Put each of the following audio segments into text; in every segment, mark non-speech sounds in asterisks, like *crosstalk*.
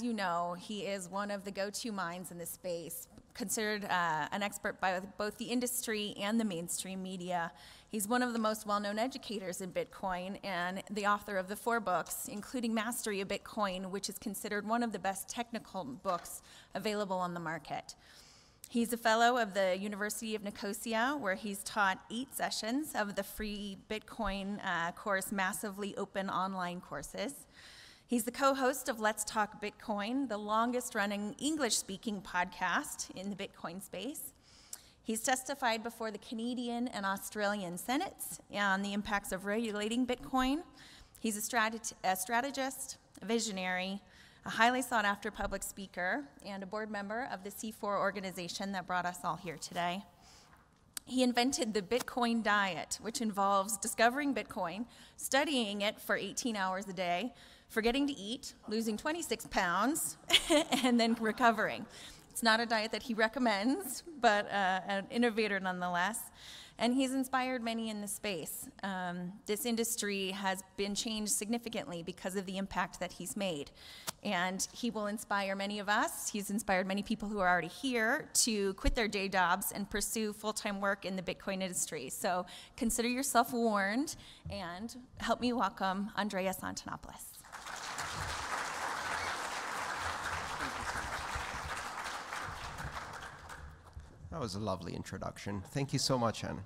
As you know, he is one of the go to minds in this space, considered uh, an expert by both the industry and the mainstream media. He's one of the most well known educators in Bitcoin and the author of the four books, including Mastery of Bitcoin, which is considered one of the best technical books available on the market. He's a fellow of the University of Nicosia, where he's taught eight sessions of the free Bitcoin uh, course, Massively Open Online Courses. He's the co host of Let's Talk Bitcoin, the longest running English speaking podcast in the Bitcoin space. He's testified before the Canadian and Australian Senates on the impacts of regulating Bitcoin. He's a, strat- a strategist, a visionary, a highly sought after public speaker, and a board member of the C4 organization that brought us all here today. He invented the Bitcoin diet, which involves discovering Bitcoin, studying it for 18 hours a day, forgetting to eat, losing 26 pounds, *laughs* and then recovering. It's not a diet that he recommends, but uh, an innovator nonetheless and he's inspired many in the space. Um, this industry has been changed significantly because of the impact that he's made. And he will inspire many of us. He's inspired many people who are already here to quit their day jobs and pursue full time work in the Bitcoin industry. So consider yourself warned and help me welcome Andreas Antonopoulos. That was a lovely introduction. Thank you so much, Anna.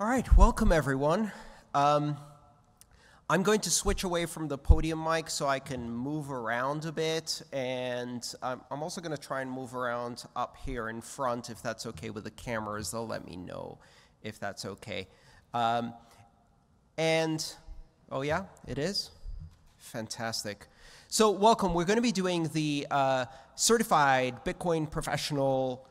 All right, welcome everyone. Um, I'm going to switch away from the podium mic so I can move around a bit, and I'm, I'm also going to try and move around up here in front if that's okay with the cameras. They'll let me know if that's okay. Um, and, oh yeah, it is? Fantastic. So, welcome. We're going to be doing the uh, Certified Bitcoin Professional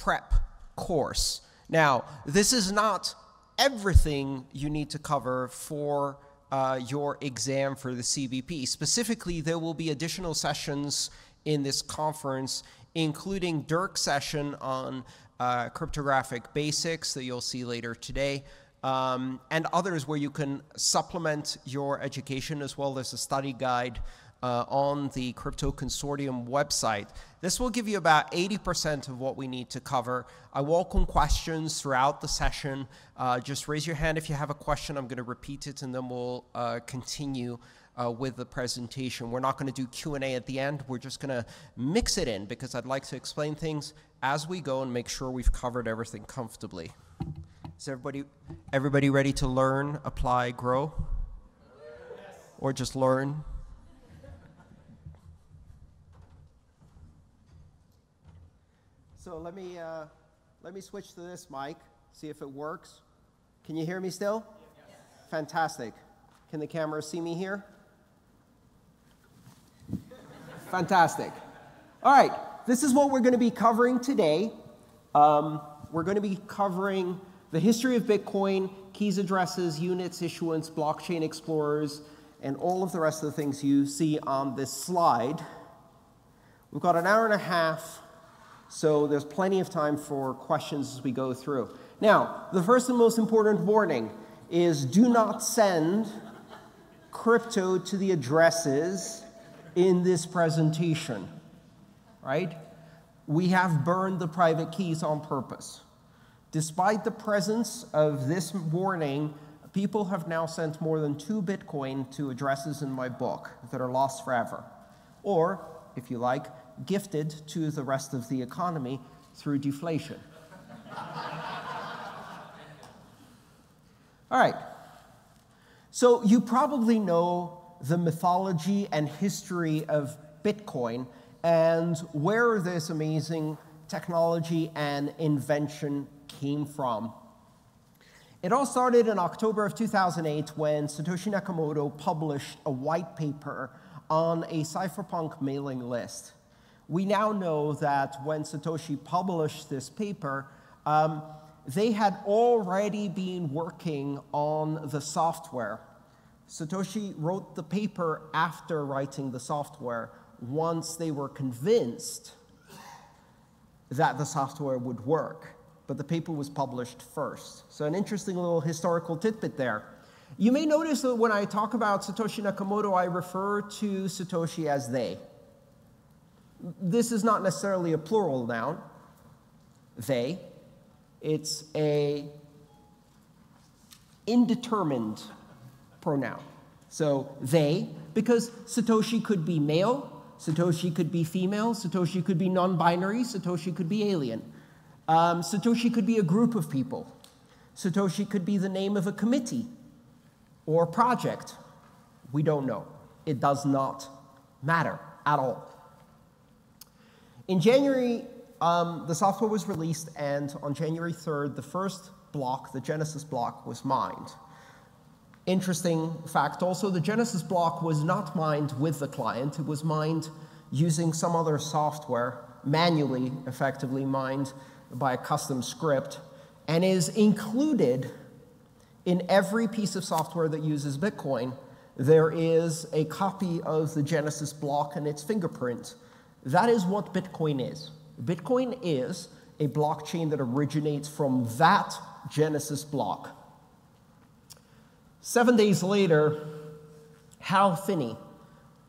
Prep course. Now, this is not everything you need to cover for uh, your exam for the CBP. Specifically, there will be additional sessions in this conference, including Dirk's session on uh, cryptographic basics that you'll see later today, um, and others where you can supplement your education as well as a study guide uh, on the Crypto Consortium website. This will give you about 80% of what we need to cover. I welcome questions throughout the session. Uh, just raise your hand if you have a question. I'm going to repeat it and then we'll uh, continue uh, with the presentation. We're not going to do Q&A at the end. We're just going to mix it in because I'd like to explain things as we go and make sure we've covered everything comfortably. Is everybody, everybody ready to learn, apply, grow? Yes. Or just learn? So let me, uh, let me switch to this mic, see if it works. Can you hear me still? Yes. Fantastic. Can the camera see me here? Fantastic. All right, this is what we're going to be covering today. Um, we're going to be covering the history of Bitcoin, keys, addresses, units, issuance, blockchain explorers, and all of the rest of the things you see on this slide. We've got an hour and a half so there's plenty of time for questions as we go through. Now, the first and most important warning is do not send crypto to the addresses in this presentation, right? We have burned the private keys on purpose. Despite the presence of this warning, people have now sent more than two Bitcoin to addresses in my book that are lost forever. Or, if you like, gifted to the rest of the economy through deflation. All right. So you probably know the mythology and history of Bitcoin and where this amazing technology and invention came from. It all started in October of 2008 when Satoshi Nakamoto published a white paper on a cypherpunk mailing list we now know that when Satoshi published this paper, um, they had already been working on the software. Satoshi wrote the paper after writing the software once they were convinced that the software would work. But the paper was published first. So, an interesting little historical tidbit there. You may notice that when I talk about Satoshi Nakamoto, I refer to Satoshi as they. This is not necessarily a plural noun, they. It's a indeterminate pronoun. So they, because Satoshi could be male, Satoshi could be female, Satoshi could be non binary, Satoshi could be alien. Um, Satoshi could be a group of people. Satoshi could be the name of a committee or project. We don't know. It does not matter at all. In January, um, the software was released, and on January 3rd, the first block, the Genesis block, was mined. Interesting fact also, the Genesis block was not mined with the client, it was mined using some other software, manually, effectively mined by a custom script, and is included in every piece of software that uses Bitcoin. There is a copy of the Genesis block and its fingerprint. That is what Bitcoin is. Bitcoin is a blockchain that originates from that Genesis block. Seven days later, Hal Finney,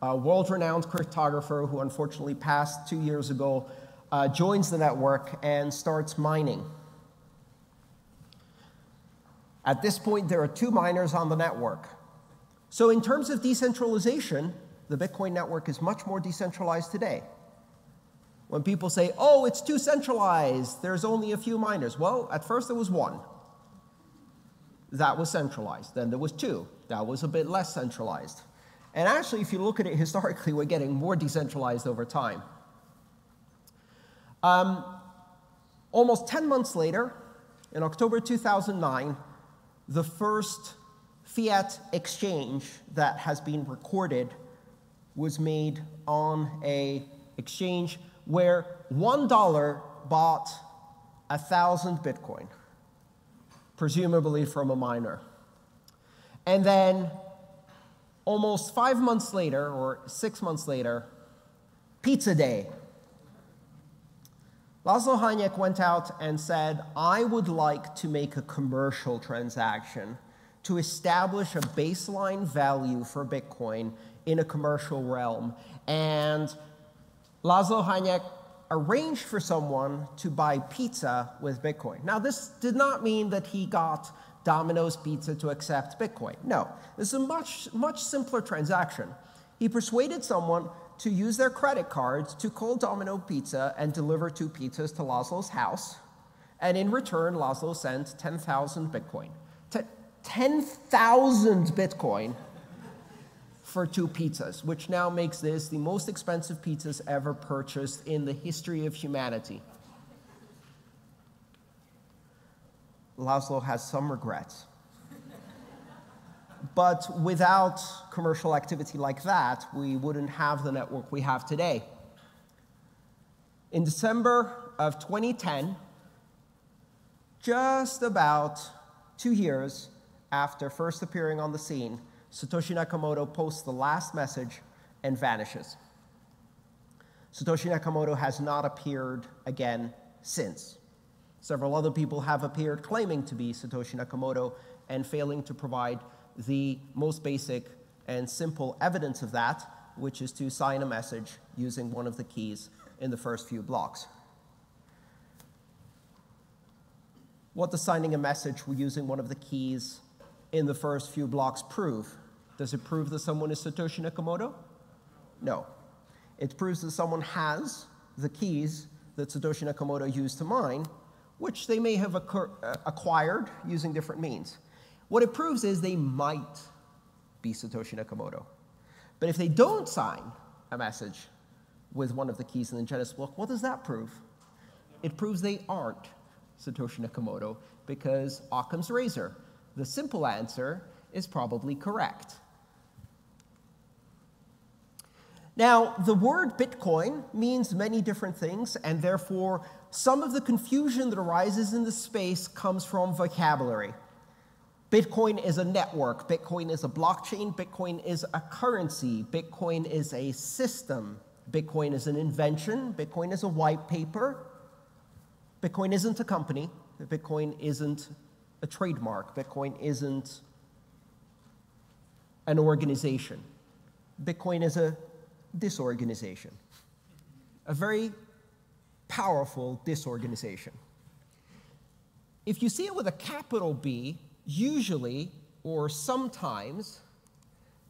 a world renowned cryptographer who unfortunately passed two years ago, uh, joins the network and starts mining. At this point, there are two miners on the network. So, in terms of decentralization, the Bitcoin network is much more decentralized today. When people say, oh, it's too centralized, there's only a few miners. Well, at first there was one. That was centralized. Then there was two. That was a bit less centralized. And actually, if you look at it historically, we're getting more decentralized over time. Um, almost 10 months later, in October 2009, the first fiat exchange that has been recorded was made on a exchange where $1 bought a thousand Bitcoin, presumably from a miner. And then almost five months later, or six months later, Pizza Day. Laszlo Hanyecz went out and said, I would like to make a commercial transaction to establish a baseline value for Bitcoin in a commercial realm. And Laszlo Hanyecz arranged for someone to buy pizza with Bitcoin. Now, this did not mean that he got Domino's Pizza to accept Bitcoin. No, this is a much, much simpler transaction. He persuaded someone to use their credit cards to call Domino Pizza and deliver two pizzas to Laszlo's house. And in return, Laszlo sent 10,000 Bitcoin. 10,000 Bitcoin for two pizzas, which now makes this the most expensive pizzas ever purchased in the history of humanity. Laszlo has some regrets. but without commercial activity like that, we wouldn't have the network we have today. In December of 2010, just about two years after first appearing on the scene, Satoshi Nakamoto posts the last message and vanishes. Satoshi Nakamoto has not appeared again since. Several other people have appeared claiming to be Satoshi Nakamoto and failing to provide the most basic and simple evidence of that, which is to sign a message using one of the keys in the first few blocks. What does signing a message using one of the keys in the first few blocks prove? Does it prove that someone is Satoshi Nakamoto? No. It proves that someone has the keys that Satoshi Nakamoto used to mine, which they may have uh, acquired using different means. What it proves is they might be Satoshi Nakamoto. But if they don't sign a message with one of the keys in the Genesis block, what does that prove? It proves they aren't Satoshi Nakamoto because Occam's razor. The simple answer is probably correct. Now, the word Bitcoin means many different things, and therefore, some of the confusion that arises in the space comes from vocabulary. Bitcoin is a network, Bitcoin is a blockchain, Bitcoin is a currency, Bitcoin is a system, Bitcoin is an invention, Bitcoin is a white paper, Bitcoin isn't a company, Bitcoin isn't a trademark, Bitcoin isn't an organization. Bitcoin is a disorganization, a very powerful disorganization. If you see it with a capital B, usually or sometimes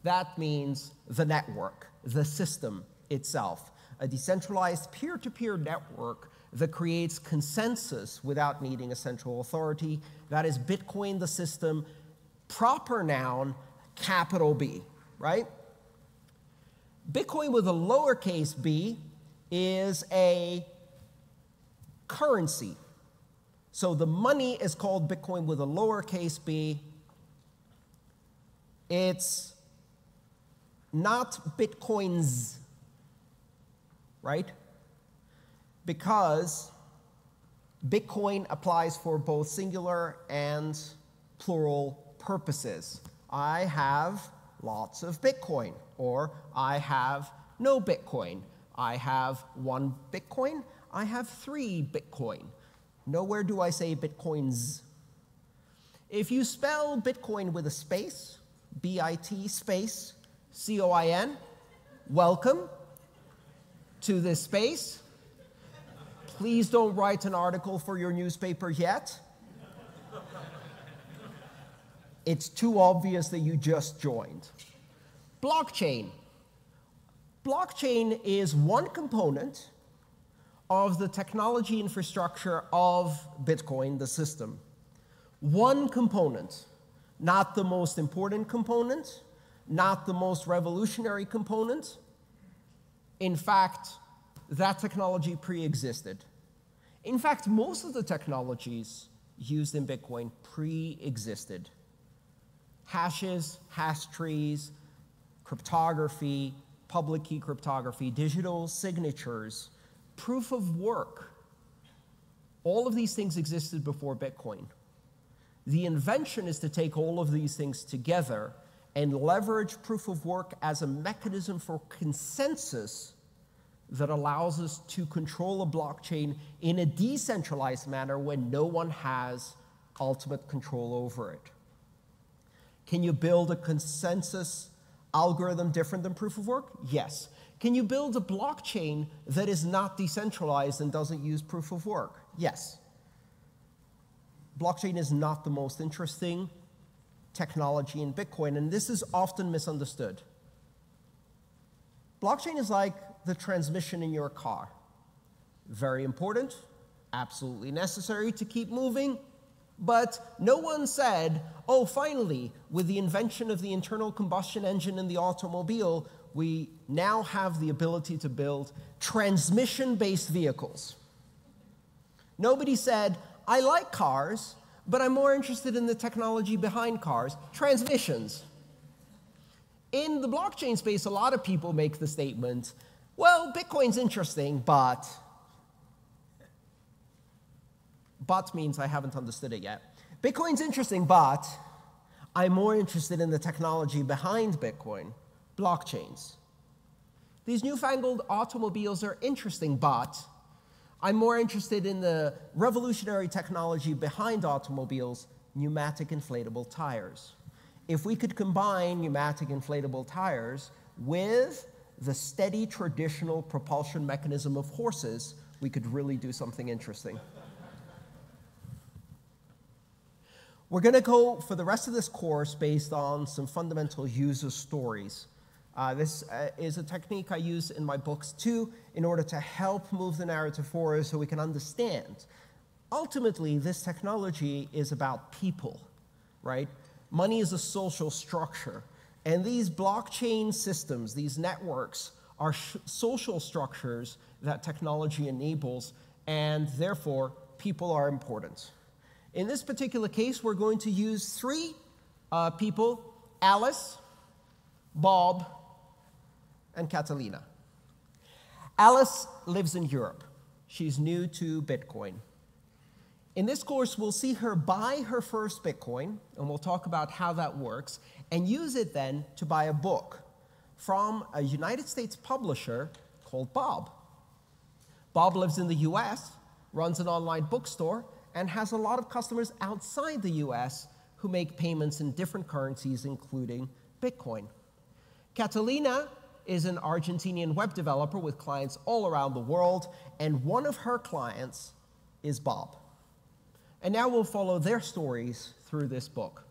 that means the network, the system itself, a decentralized peer to peer network that creates consensus without needing a central authority. That is Bitcoin, the system, proper noun, capital B, right? Bitcoin with a lowercase b is a currency. So the money is called Bitcoin with a lowercase b. It's not Bitcoins, right? Because Bitcoin applies for both singular and plural purposes. I have lots of Bitcoin, or I have no Bitcoin. I have one Bitcoin, I have three Bitcoin. Nowhere do I say Bitcoins. If you spell Bitcoin with a space, B I T space, C O I N, welcome to this space. Please don't write an article for your newspaper yet. It's too obvious that you just joined. Blockchain. Blockchain is one component of the technology infrastructure of Bitcoin, the system. One component, not the most important component, not the most revolutionary component. In fact, that technology pre existed. In fact, most of the technologies used in Bitcoin pre existed hashes, hash trees, cryptography, public key cryptography, digital signatures, proof of work. All of these things existed before Bitcoin. The invention is to take all of these things together and leverage proof of work as a mechanism for consensus that allows us to control a blockchain in a decentralized manner when no one has ultimate control over it. Can you build a consensus algorithm different than proof of work? Yes. Can you build a blockchain that is not decentralized and doesn't use proof of work? Yes. Blockchain is not the most interesting technology in Bitcoin, and this is often misunderstood. Blockchain is like the transmission in your car. Very important, absolutely necessary to keep moving, but no one said, oh, finally, with the invention of the internal combustion engine in the automobile, we now have the ability to build transmission based vehicles. Nobody said, I like cars, but I'm more interested in the technology behind cars transmissions. In the blockchain space, a lot of people make the statement, well, Bitcoin's interesting, but but means I haven't understood it yet. Bitcoin's interesting, but I'm more interested in the technology behind Bitcoin, blockchains. These newfangled automobiles are interesting, but I'm more interested in the revolutionary technology behind automobiles, pneumatic inflatable tires. If we could combine pneumatic inflatable tires with the steady traditional propulsion mechanism of horses, we could really do something interesting. We're going to go for the rest of this course based on some fundamental user stories. Uh, this uh, is a technique I use in my books too, in order to help move the narrative forward so we can understand. Ultimately, this technology is about people, right? Money is a social structure. And these blockchain systems, these networks, are social structures that technology enables, and therefore, people are important. In this particular case, we're going to use three uh, people Alice, Bob, and Catalina. Alice lives in Europe. She's new to Bitcoin. In this course, we'll see her buy her first Bitcoin, and we'll talk about how that works, and use it then to buy a book from a United States publisher called Bob. Bob lives in the US, runs an online bookstore, and has a lot of customers outside the US who make payments in different currencies, including Bitcoin. Catalina is an Argentinian web developer with clients all around the world, and one of her clients is Bob. And now we'll follow their stories through this book.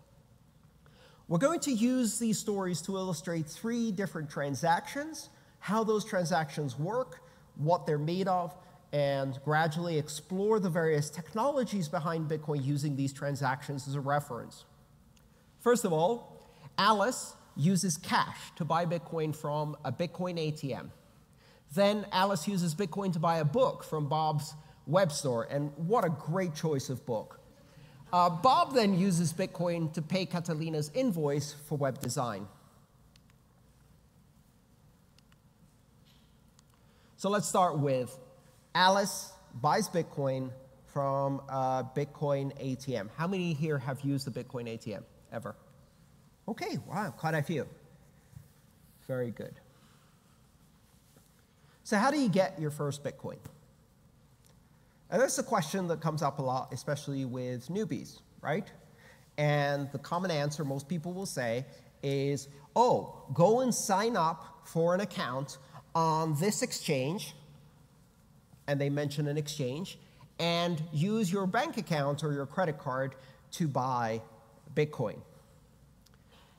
We're going to use these stories to illustrate three different transactions, how those transactions work, what they're made of, and gradually explore the various technologies behind Bitcoin using these transactions as a reference. First of all, Alice uses cash to buy Bitcoin from a Bitcoin ATM. Then Alice uses Bitcoin to buy a book from Bob's web store, and what a great choice of book. Uh, Bob then uses Bitcoin to pay Catalina's invoice for web design. So let's start with Alice buys Bitcoin from a Bitcoin ATM. How many here have used the Bitcoin ATM ever? Okay, wow, quite a few. Very good. So, how do you get your first Bitcoin? And that's a question that comes up a lot, especially with newbies, right? And the common answer most people will say is, oh, go and sign up for an account on this exchange, and they mention an exchange, and use your bank account or your credit card to buy Bitcoin.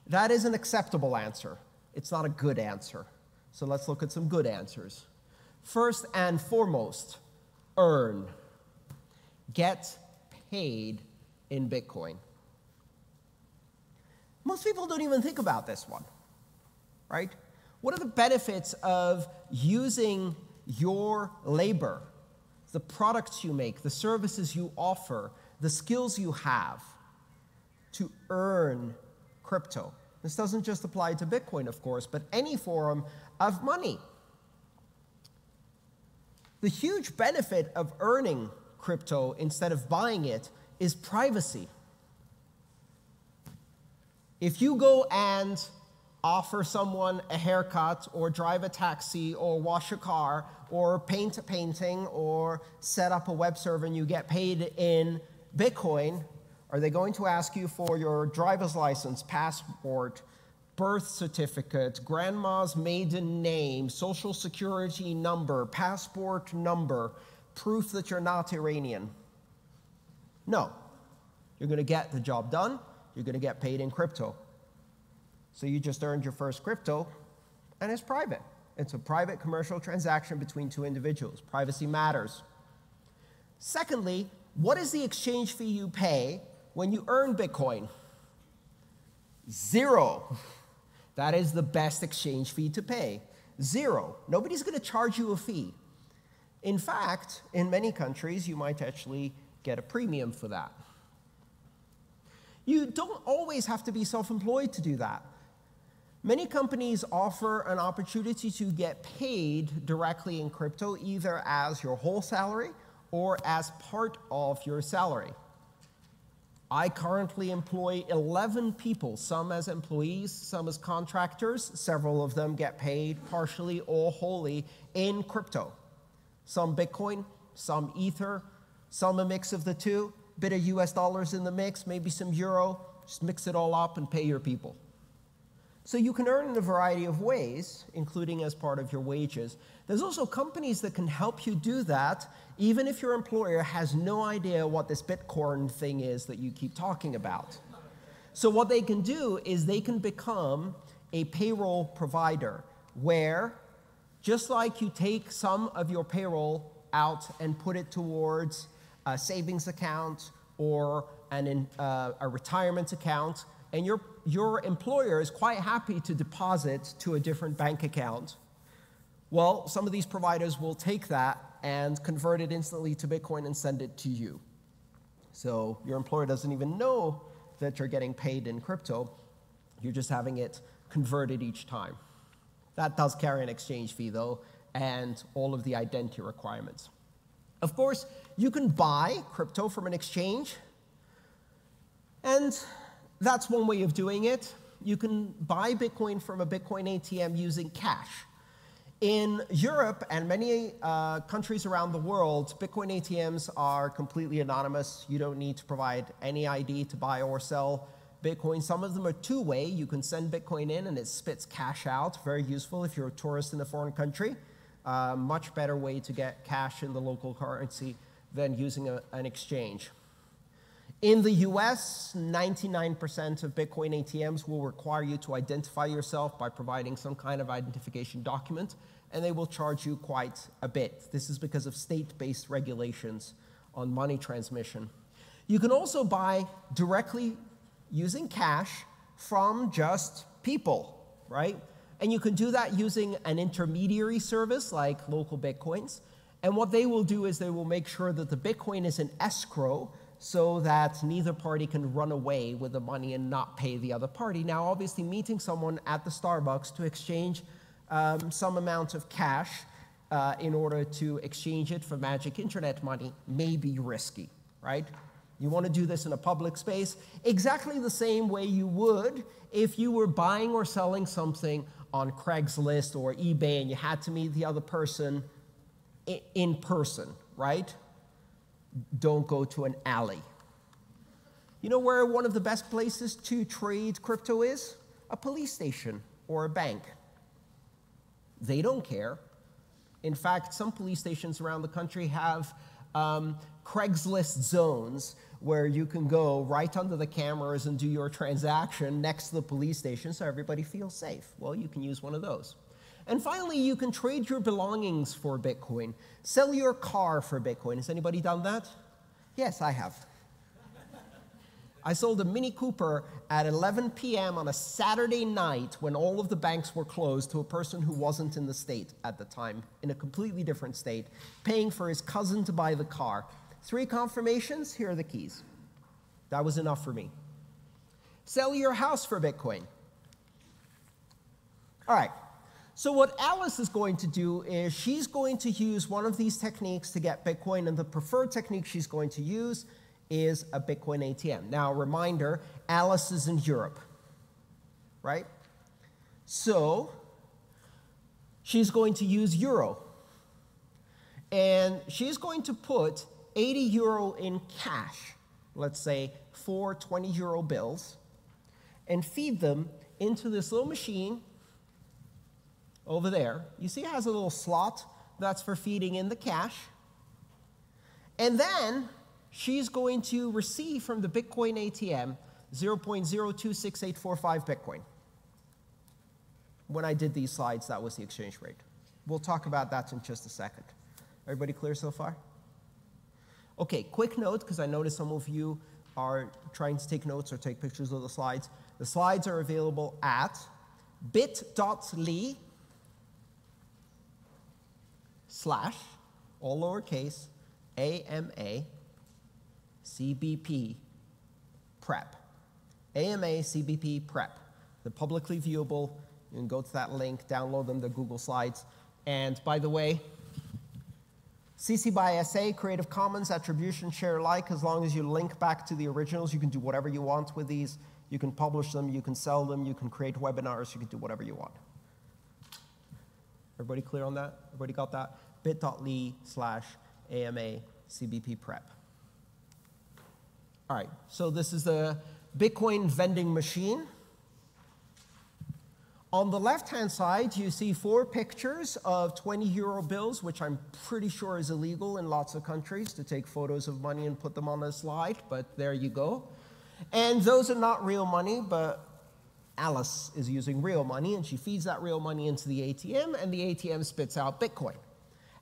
That is an acceptable answer. It's not a good answer. So let's look at some good answers. First and foremost, earn. Get paid in Bitcoin. Most people don't even think about this one, right? What are the benefits of using your labor, the products you make, the services you offer, the skills you have to earn crypto. This doesn't just apply to Bitcoin, of course, but any form of money. The huge benefit of earning crypto instead of buying it is privacy. If you go and offer someone a haircut or drive a taxi or wash a car or paint a painting or set up a web server and you get paid in Bitcoin, are they going to ask you for your driver's license, passport, birth certificate, grandma's maiden name, social security number, passport number, proof that you're not Iranian? No. You're going to get the job done, you're going to get paid in crypto. So you just earned your first crypto, and it's private. It's a private commercial transaction between two individuals. Privacy matters. Secondly, what is the exchange fee you pay when you earn Bitcoin? Zero. That is the best exchange fee to pay. Zero. Nobody's going to charge you a fee. In fact, in many countries, you might actually get a premium for that. You don't always have to be self employed to do that. Many companies offer an opportunity to get paid directly in crypto, either as your whole salary or as part of your salary. I currently employ 11 people, some as employees, some as contractors. Several of them get paid partially or wholly in crypto. Some Bitcoin, some Ether, some a mix of the two, bit of US dollars in the mix, maybe some euro. Just mix it all up and pay your people. So you can earn in a variety of ways, including as part of your wages. There's also companies that can help you do that, even if your employer has no idea what this Bitcoin thing is that you keep talking about. So what they can do is they can become a payroll provider where, just like you take some of your payroll out and put it towards a savings account or an, uh, a retirement account, and your, your employer is quite happy to deposit to a different bank account. Well, some of these providers will take that and convert it instantly to Bitcoin and send it to you. So your employer doesn't even know that you're getting paid in crypto. You're just having it converted each time. That does carry an exchange fee, though, and all of the identity requirements. Of course, you can buy crypto from an exchange, and that's one way of doing it. You can buy Bitcoin from a Bitcoin ATM using cash. In Europe and many uh, countries around the world, Bitcoin ATMs are completely anonymous. You don't need to provide any ID to buy or sell Bitcoin. Some of them are two way. You can send Bitcoin in and it spits cash out. Very useful if you're a tourist in a foreign country. Uh, much better way to get cash in the local currency than using a, an exchange. In the US, 99% of Bitcoin ATMs will require you to identify yourself by providing some kind of identification document, and they will charge you quite a bit. This is because of state based regulations on money transmission. You can also buy directly using cash from just people, right? And you can do that using an intermediary service like LocalBitcoins. And what they will do is they will make sure that the Bitcoin is in escrow so that neither party can run away with the money and not pay the other party. Now, obviously, meeting someone at the Starbucks to exchange um, some amount of cash uh, in order to exchange it for magic internet money may be risky, right? You want to do this in a public space exactly the same way you would if you were buying or selling something on Craigslist or eBay and you had to meet the other person in person, right? Don't go to an alley. You know where one of the best places to trade crypto is? A police station or a bank. They don't care. In fact, some police stations around the country have um, Craigslist zones where you can go right under the cameras and do your transaction next to the police station so everybody feels safe. Well, you can use one of those. And finally, you can trade your belongings for Bitcoin. Sell your car for Bitcoin. Has anybody done that? Yes, I have. I sold a Mini Cooper at 11 p.m. on a Saturday night when all of the banks were closed to a person who wasn't in the state at the time, in a completely different state, paying for his cousin to buy the car. Three confirmations, here are the keys. That was enough for me. Sell your house for Bitcoin. All right. So, what Alice is going to do is she's going to use one of these techniques to get Bitcoin, and the preferred technique she's going to use is a Bitcoin ATM. Now, reminder Alice is in Europe, right? So, she's going to use euro. And she's going to put 80 euro in cash, let's say four 20 euro bills, and feed them into this little machine over there. You see it has a little slot that's for feeding in the cash. And then she's going to receive from the Bitcoin ATM 0.026845 Bitcoin. When I did these slides, that was the exchange rate. We'll talk about that in just a second. Everybody clear so far? Okay, quick note, because I noticed some of you are trying to take notes or take pictures of the slides. The slides are available at bit.ly slash, all lowercase, AMA CBP prep. AMA CBP prep. They're publicly viewable. You can go to that link, download them, the Google Slides. And by the way, CC by SA, Creative Commons, Attribution, Share Alike, as long as you link back to the originals, you can do whatever you want with these. You can publish them, you can sell them, you can create webinars, you can do whatever you want. Everybody clear on that? Everybody got that? bit.ly slash AMA CBP prep. All right, so this is the Bitcoin vending machine. On the left-hand side, you see four pictures of 20 euro bills, which I'm pretty sure is illegal in lots of countries to take photos of money and put them on a slide, but there you go. And those are not real money, but Alice is using real money, and she feeds that real money into the ATM, and the ATM spits out Bitcoin.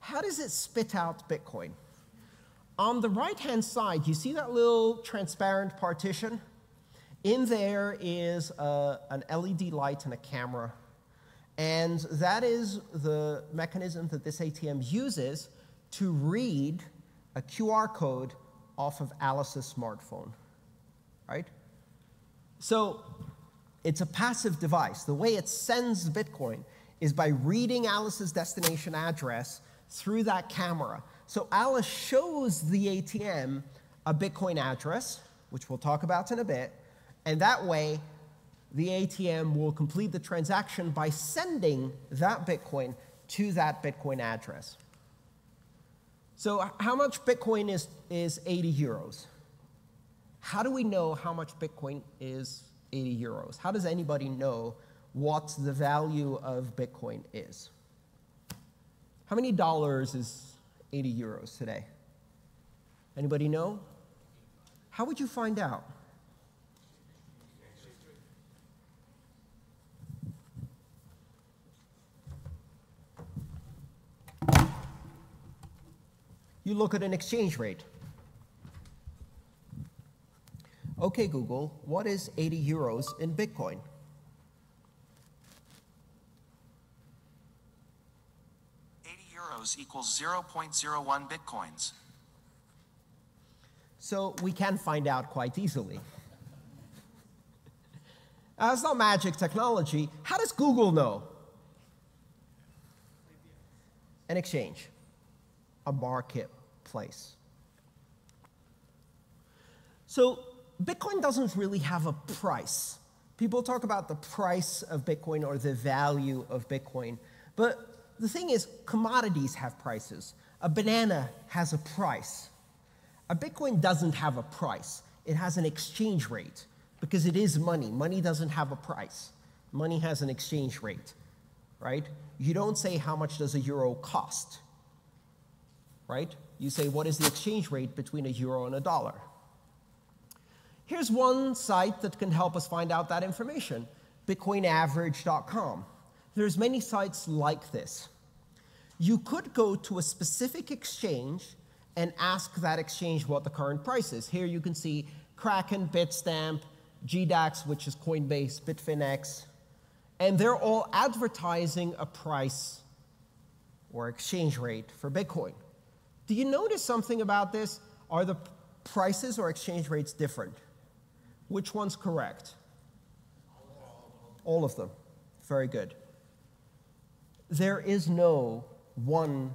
How does it spit out Bitcoin? On the right-hand side, you see that little transparent partition? In there is a, an LED light and a camera. And that is the mechanism that this ATM uses to read a QR code off of Alice's smartphone, right? So it's a passive device. The way it sends Bitcoin is by reading Alice's destination address through that camera. So Alice shows the ATM a Bitcoin address, which we'll talk about in a bit, and that way the ATM will complete the transaction by sending that Bitcoin to that Bitcoin address. So, how much Bitcoin is, is 80 euros? How do we know how much Bitcoin is 80 euros? How does anybody know what the value of Bitcoin is? How many dollars is 80 euros today? Anybody know? How would you find out? You look at an exchange rate. Okay, Google, what is 80 euros in Bitcoin? Equals 0.01 bitcoins. So we can find out quite easily. Uh, That's not magic technology. How does Google know? An exchange, a marketplace. So Bitcoin doesn't really have a price. People talk about the price of Bitcoin or the value of Bitcoin, but the thing is, commodities have prices. A banana has a price. A Bitcoin doesn't have a price, it has an exchange rate because it is money. Money doesn't have a price, money has an exchange rate, right? You don't say how much does a euro cost, right? You say what is the exchange rate between a euro and a dollar. Here's one site that can help us find out that information bitcoinaverage.com. There's many sites like this. You could go to a specific exchange and ask that exchange what the current price is. Here you can see Kraken, Bitstamp, GDAX, which is Coinbase, Bitfinex, and they're all advertising a price or exchange rate for Bitcoin. Do you notice something about this? Are the prices or exchange rates different? Which one's correct? All of them. Very good there is no one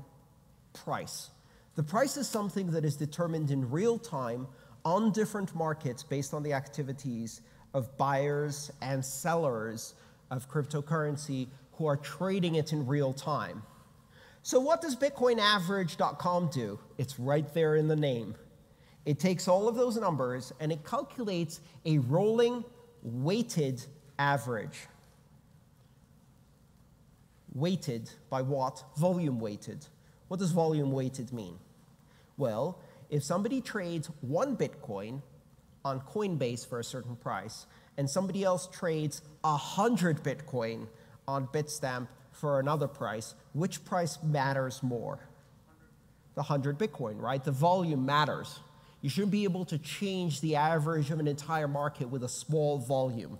price. The price is something that is determined in real time on different markets based on the activities of buyers and sellers of cryptocurrency who are trading it in real time. So, what does BitcoinAverage.com do? It's right there in the name. It takes all of those numbers and it calculates a rolling weighted average weighted by what? Volume weighted. What does volume weighted mean? Well, if somebody trades one Bitcoin on Coinbase for a certain price, and somebody else trades 100 Bitcoin on Bitstamp for another price, which price matters more? The 100 Bitcoin, right? The volume matters. You shouldn't be able to change the average of an entire market with a small volume.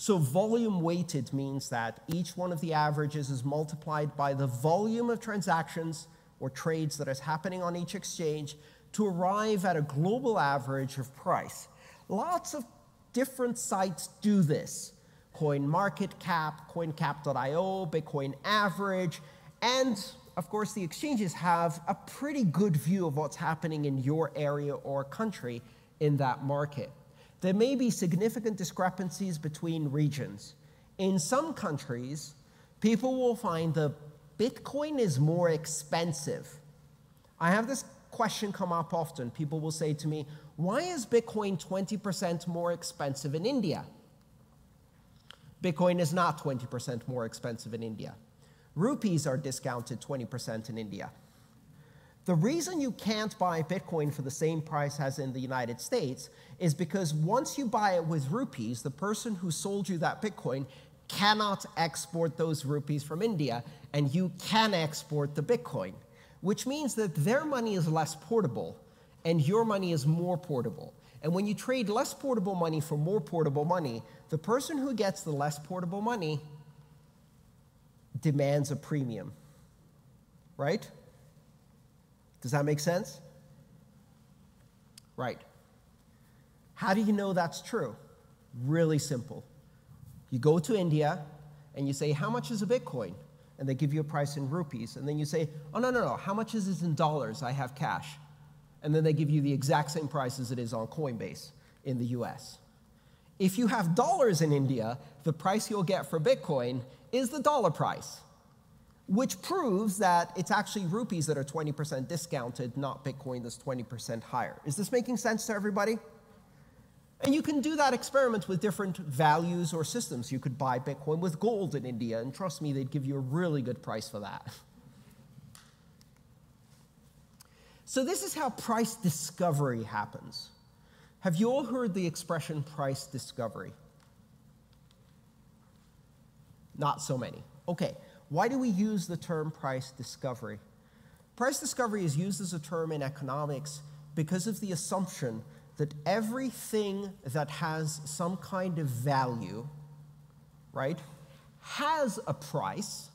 So volume weighted means that each one of the averages is multiplied by the volume of transactions or trades that is happening on each exchange to arrive at a global average of price. Lots of different sites do this. CoinMarketCap, CoinCap.io, Bitcoin Average, and of course the exchanges have a pretty good view of what's happening in your area or country in that market. There may be significant discrepancies between regions. In some countries, people will find that Bitcoin is more expensive. I have this question come up often. People will say to me, Why is Bitcoin 20% more expensive in India? Bitcoin is not 20% more expensive in India. Rupees are discounted 20% in India. The reason you can't buy Bitcoin for the same price as in the United States is because once you buy it with rupees, the person who sold you that Bitcoin cannot export those rupees from India, and you can export the Bitcoin, which means that their money is less portable and your money is more portable. And when you trade less portable money for more portable money, the person who gets the less portable money demands a premium, right? Does that make sense? Right. How do you know that's true? Really simple. You go to India and you say, How much is a Bitcoin? And they give you a price in rupees. And then you say, Oh, no, no, no. How much is this in dollars? I have cash. And then they give you the exact same price as it is on Coinbase in the US. If you have dollars in India, the price you'll get for Bitcoin is the dollar price which proves that it's actually rupees that are 20% discounted, not Bitcoin that's 20% higher. Is this making sense to everybody? And you can do that experiment with different values or systems. You could buy Bitcoin with gold in India, and trust me, they'd give you a really good price for that. *laughs* So, this is how price discovery happens. Have you all heard the expression price discovery? Not so many. Okay, why do we use the term price discovery? Price discovery is used as a term in economics because of the assumption that everything that has some kind of value, right, has a price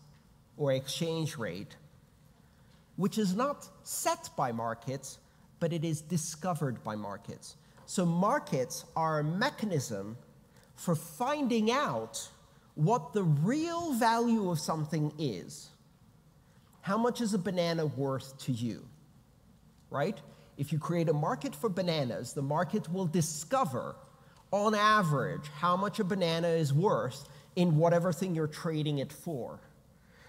or exchange rate, which is not set by markets, but it is discovered by markets. So markets are a mechanism for finding out what the real value of something is. How much is a banana worth to you? Right? if you create a market for bananas, the market will discover, on average, how much a banana is worth in whatever thing you're trading it for.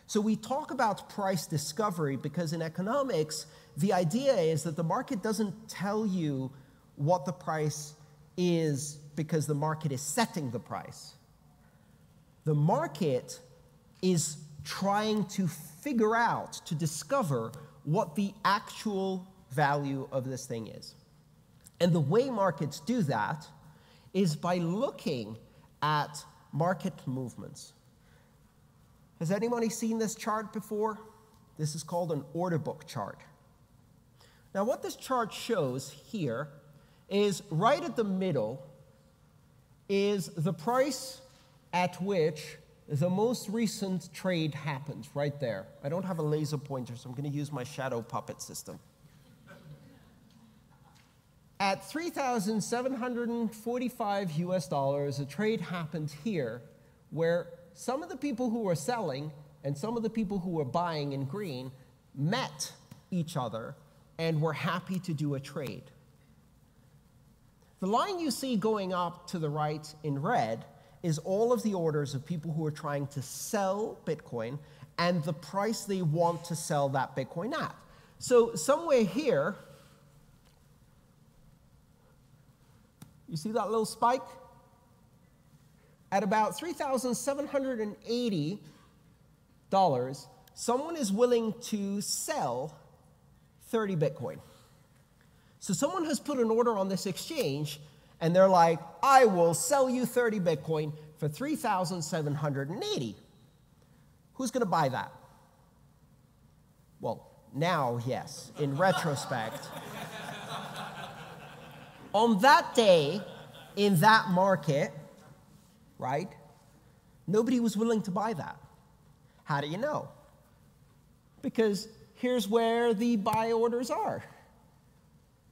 So we talk about price discovery because in economics, the idea is that the market doesn't tell you what the price is because the market is setting the price. The market is trying to figure out, to discover what the actual value of this thing is. And the way markets do that is by looking at market movements. Has anybody seen this chart before? This is called an order book chart. Now, what this chart shows here is right at the middle is the price at which the most recent trade happened, right there. I don't have a laser pointer, so I'm going to use my shadow puppet system. At 3,745 US dollars, a trade happened here where some of the people who were selling and some of the people who were buying in green met each other and were happy to do a trade. The line you see going up to the right in red is all of the orders of people who are trying to sell Bitcoin and the price they want to sell that Bitcoin at. So somewhere here, You see that little spike? At about $3,780, someone is willing to sell 30 Bitcoin. So someone has put an order on this exchange and they're like, I will sell you 30 Bitcoin for 3,780. Who's going to buy that? Well, now, yes, in retrospect. *laughs* On that day, in that market, right, nobody was willing to buy that. How do you know? Because here's where the buy orders are.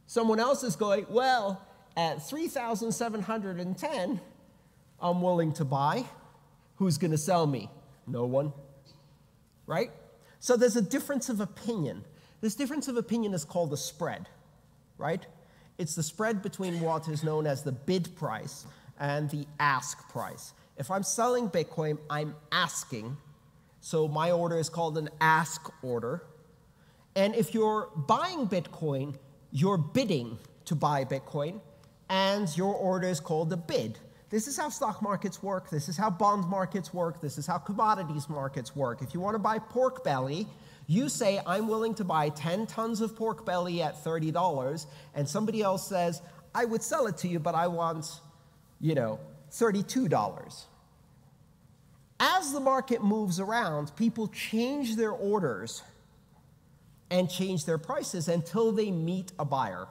Someone else is going, well, at 3,710, I'm willing to buy. Who's going to sell me? No one. Right? So there's a difference of opinion. This difference of opinion is called a spread, right? It's the spread between what is known as the bid price and the ask price. If I'm selling Bitcoin, I'm asking. So my order is called an ask order. And if you're buying Bitcoin, you're bidding to buy Bitcoin, and your order is called a bid. This is how stock markets work. This is how bond markets work. This is how commodities markets work. If you want to buy pork belly, you say, I'm willing to buy 10 tons of pork belly at $30, and somebody else says, I would sell it to you, but I want, you know, $32. As the market moves around, people change their orders and change their prices until they meet a buyer.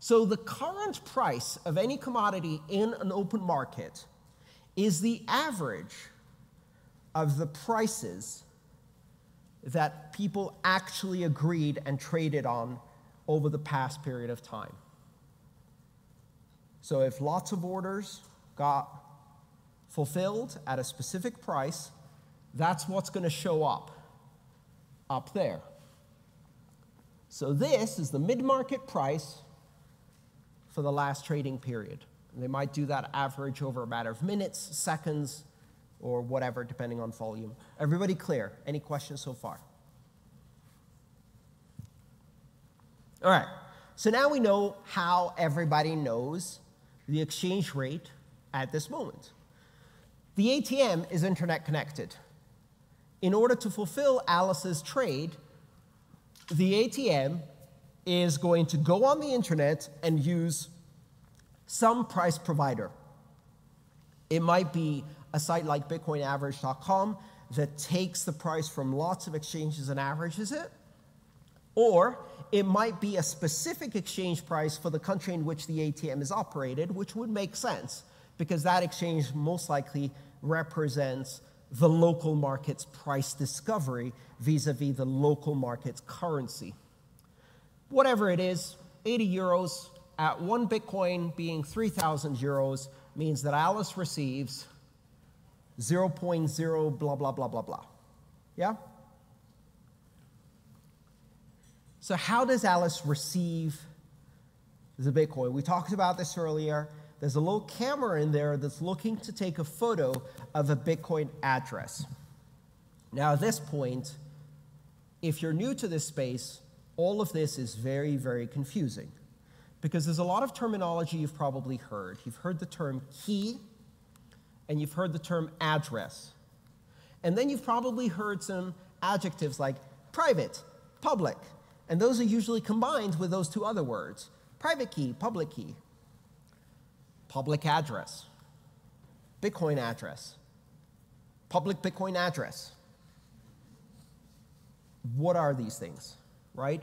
So the current price of any commodity in an open market is the average of the prices that people actually agreed and traded on over the past period of time. So if lots of orders got fulfilled at a specific price, that's what's going to show up up there. So this is the mid-market price for the last trading period. And they might do that average over a matter of minutes, seconds, or whatever, depending on volume. Everybody clear? Any questions so far? All right, so now we know how everybody knows the exchange rate at this moment. The ATM is internet connected. In order to fulfill Alice's trade, the ATM is going to go on the internet and use some price provider. It might be a site like BitcoinAverage.com that takes the price from lots of exchanges and averages it, or it might be a specific exchange price for the country in which the ATM is operated, which would make sense because that exchange most likely represents the local market's price discovery vis a vis the local market's currency. Whatever it is, 80 euros at one Bitcoin being 3,000 euros means that Alice receives 0.0 blah, blah, blah, blah, blah. Yeah? So, how does Alice receive the Bitcoin? We talked about this earlier. There's a little camera in there that's looking to take a photo of a Bitcoin address. Now, at this point, if you're new to this space, all of this is very, very confusing because there's a lot of terminology you've probably heard. You've heard the term key and you've heard the term address. And then you've probably heard some adjectives like private, public, and those are usually combined with those two other words private key, public key, public address, Bitcoin address, public Bitcoin address. What are these things, right?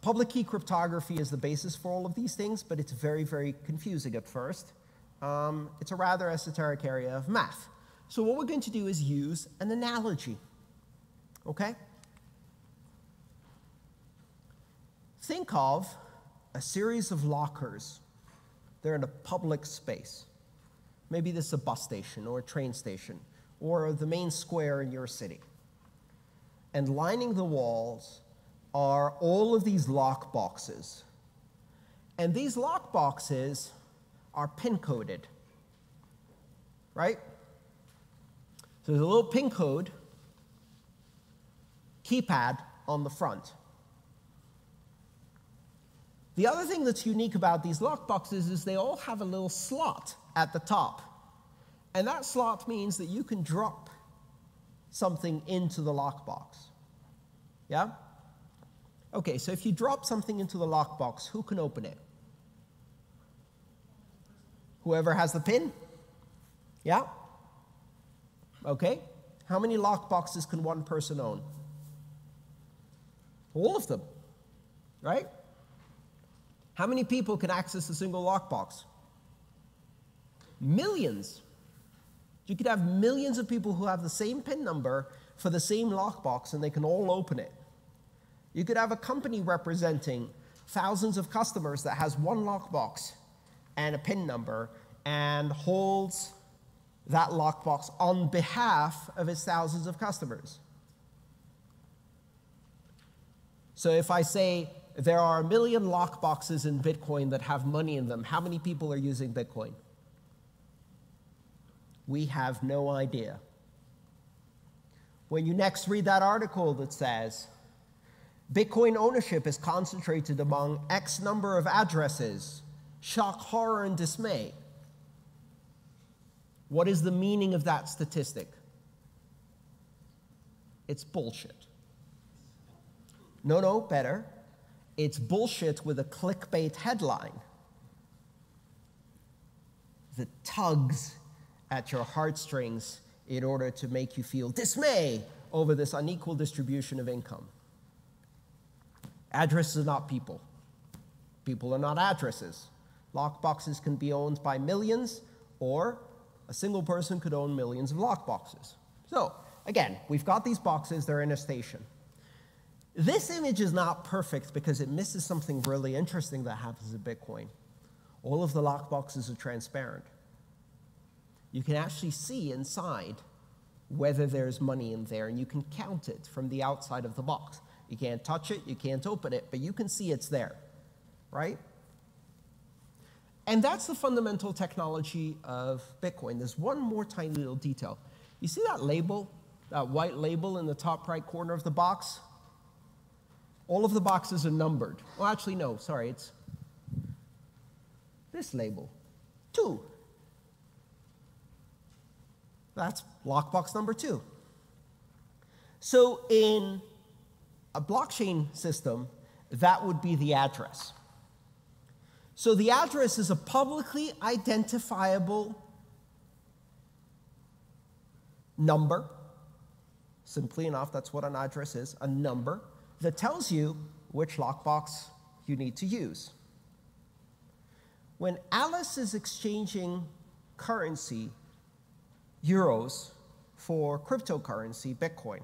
Public key cryptography is the basis for all of these things, but it's very, very confusing at first. Um, it's a rather esoteric area of math. So, what we're going to do is use an analogy, okay? Think of a series of lockers. They're in a public space. Maybe this is a bus station or a train station or the main square in your city. And lining the walls are all of these lock boxes. And these lock boxes are pin coded, right? So there's a little pin code keypad on the front. The other thing that's unique about these lock boxes is they all have a little slot at the top. And that slot means that you can drop something into the lockbox. Yeah? Okay, so if you drop something into the lockbox, who can open it? Whoever has the pin? Yeah? Okay. How many lockboxes can one person own? All of them, right? How many people can access a single lockbox? Millions. You could have millions of people who have the same PIN number for the same lockbox and they can all open it. You could have a company representing thousands of customers that has one lockbox and a PIN number and holds that lockbox on behalf of its thousands of customers. So if I say there are a million lockboxes in Bitcoin that have money in them. How many people are using Bitcoin? We have no idea. When you next read that article that says, Bitcoin ownership is concentrated among X number of addresses, shock, horror, and dismay. What is the meaning of that statistic? It's bullshit. No, no, better. It's bullshit with a clickbait headline that tugs at your heartstrings in order to make you feel dismay over this unequal distribution of income. Addresses are not people. People are not addresses. Lockboxes can be owned by millions, or a single person could own millions of lockboxes. So, again, we've got these boxes, they're in a station. This image is not perfect because it misses something really interesting that happens in Bitcoin. All of the lockboxes are transparent. You can actually see inside whether there's money in there, and you can count it from the outside of the box. You can't touch it, you can't open it, but you can see it's there, right? And that's the fundamental technology of Bitcoin. There's one more tiny little detail. You see that label, that white label in the top right corner of the box? All of the boxes are numbered. Well, actually, no, sorry, it's this label. 2. That's lockbox number 2. So in a blockchain system, that would be the address. So the address is a publicly identifiable number. Simply enough, that's what an address is a number that tells you which lockbox you need to use. When Alice is exchanging currency, euros, for cryptocurrency, Bitcoin,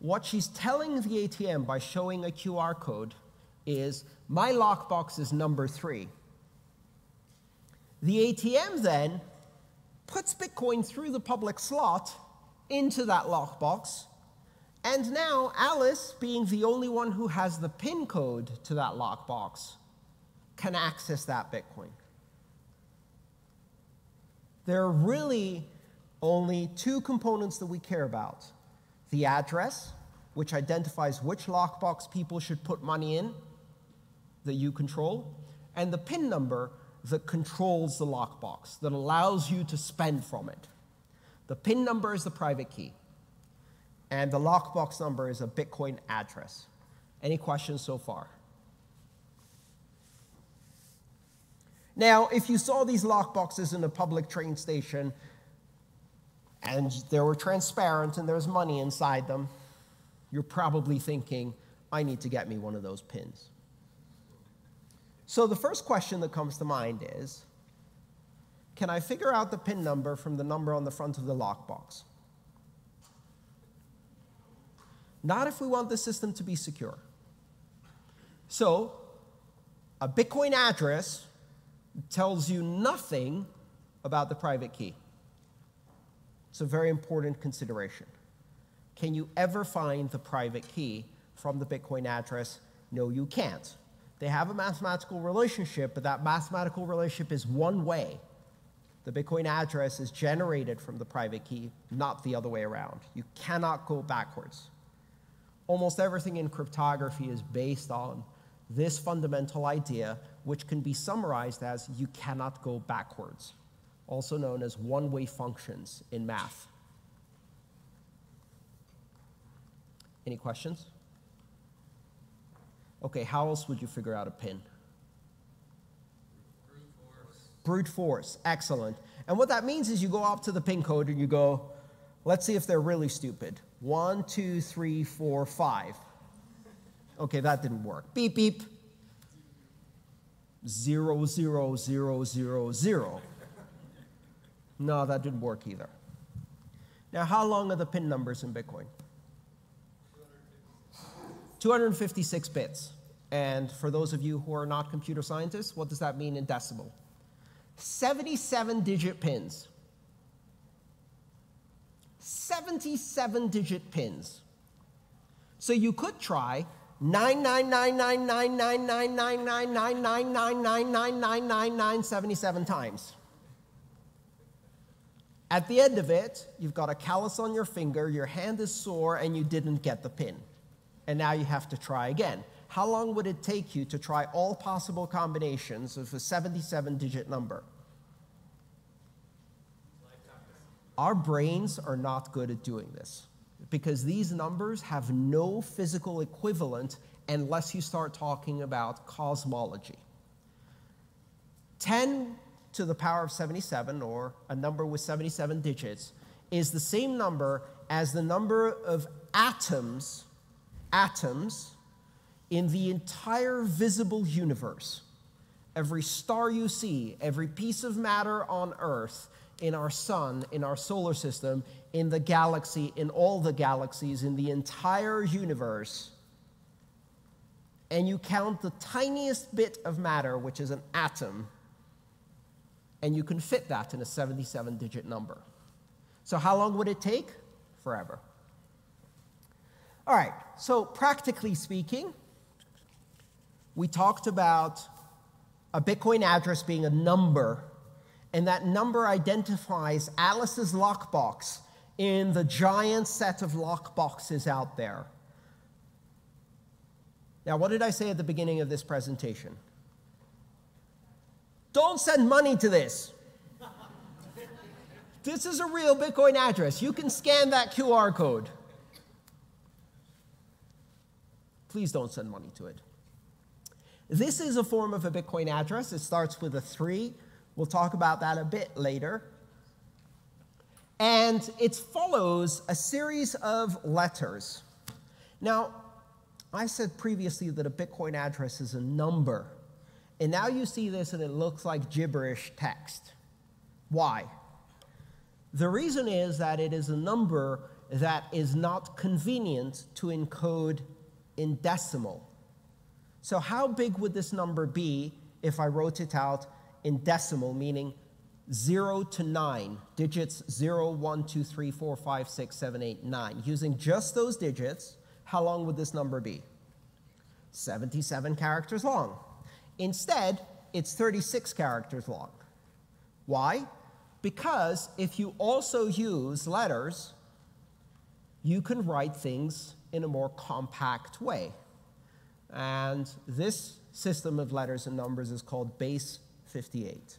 what she's telling the ATM by showing a QR code is my lockbox is number three. The ATM then puts Bitcoin through the public slot into that lockbox. And now Alice, being the only one who has the PIN code to that lockbox, can access that Bitcoin. There are really only two components that we care about the address, which identifies which lockbox people should put money in that you control, and the PIN number that controls the lockbox, that allows you to spend from it. The PIN number is the private key, and the lockbox number is a Bitcoin address. Any questions so far? Now, if you saw these lockboxes in a public train station and they were transparent and there's money inside them, you're probably thinking, I need to get me one of those pins. So the first question that comes to mind is Can I figure out the PIN number from the number on the front of the lockbox? Not if we want the system to be secure. So, a Bitcoin address tells you nothing about the private key. It's a very important consideration. Can you ever find the private key from the Bitcoin address? No, you can't. They have a mathematical relationship, but that mathematical relationship is one way. The Bitcoin address is generated from the private key, not the other way around. You cannot go backwards. Almost everything in cryptography is based on this fundamental idea, which can be summarized as you cannot go backwards, also known as one way functions in math. Any questions? Okay, how else would you figure out a pin? Brute force. Brute force, excellent. And what that means is you go up to the pin code and you go, let's see if they're really stupid. One, two, three, four, five. Okay, that didn't work. Beep, beep. Zero, zero, zero, zero, zero. No, that didn't work either. Now, how long are the pin numbers in Bitcoin? 256 bits. And for those of you who are not computer scientists, what does that mean in decimal? 77 digit pins. 77 digit pins. So you could try 99999999999999999 times. At the end of it, you've got a callus on your finger, your hand is sore, and you didn't get the pin. And now you have to try again. How long would it take you to try all possible combinations of a 77 digit number? Our brains are not good at doing this because these numbers have no physical equivalent unless you start talking about cosmology. 10 to the power of 77, or a number with 77 digits, is the same number as the number of atoms, atoms in the entire visible universe. Every star you see, every piece of matter on Earth, in our sun, in our solar system, in the galaxy, in all the galaxies, in the entire universe, and you count the tiniest bit of matter, which is an atom, and you can fit that in a 77 digit number. So, how long would it take? Forever. All right, so practically speaking, we talked about a Bitcoin address being a number, and that number identifies Alice's lockbox in the giant set of lockboxes out there. Now, what did I say at the beginning of this presentation? Don't send money to this. This is a real Bitcoin address. You can scan that QR code. Please don't send money to it. This is a form of a Bitcoin address. It starts with a three. We'll talk about that a bit later. And it follows a series of letters. Now, I said previously that a Bitcoin address is a number. And now you see this and it looks like gibberish text. Why? The reason is that it is a number that is not convenient to encode in decimal. So, how big would this number be if I wrote it out in decimal, meaning 0 to 9, digits 0, 1, 2, 3, 4, 5, 6, 7, 8, 9? Using just those digits, how long would this number be? 77 characters long. Instead, it's 36 characters long. Why? Because if you also use letters, you can write things in a more compact way. And this system of letters and numbers is called base 58.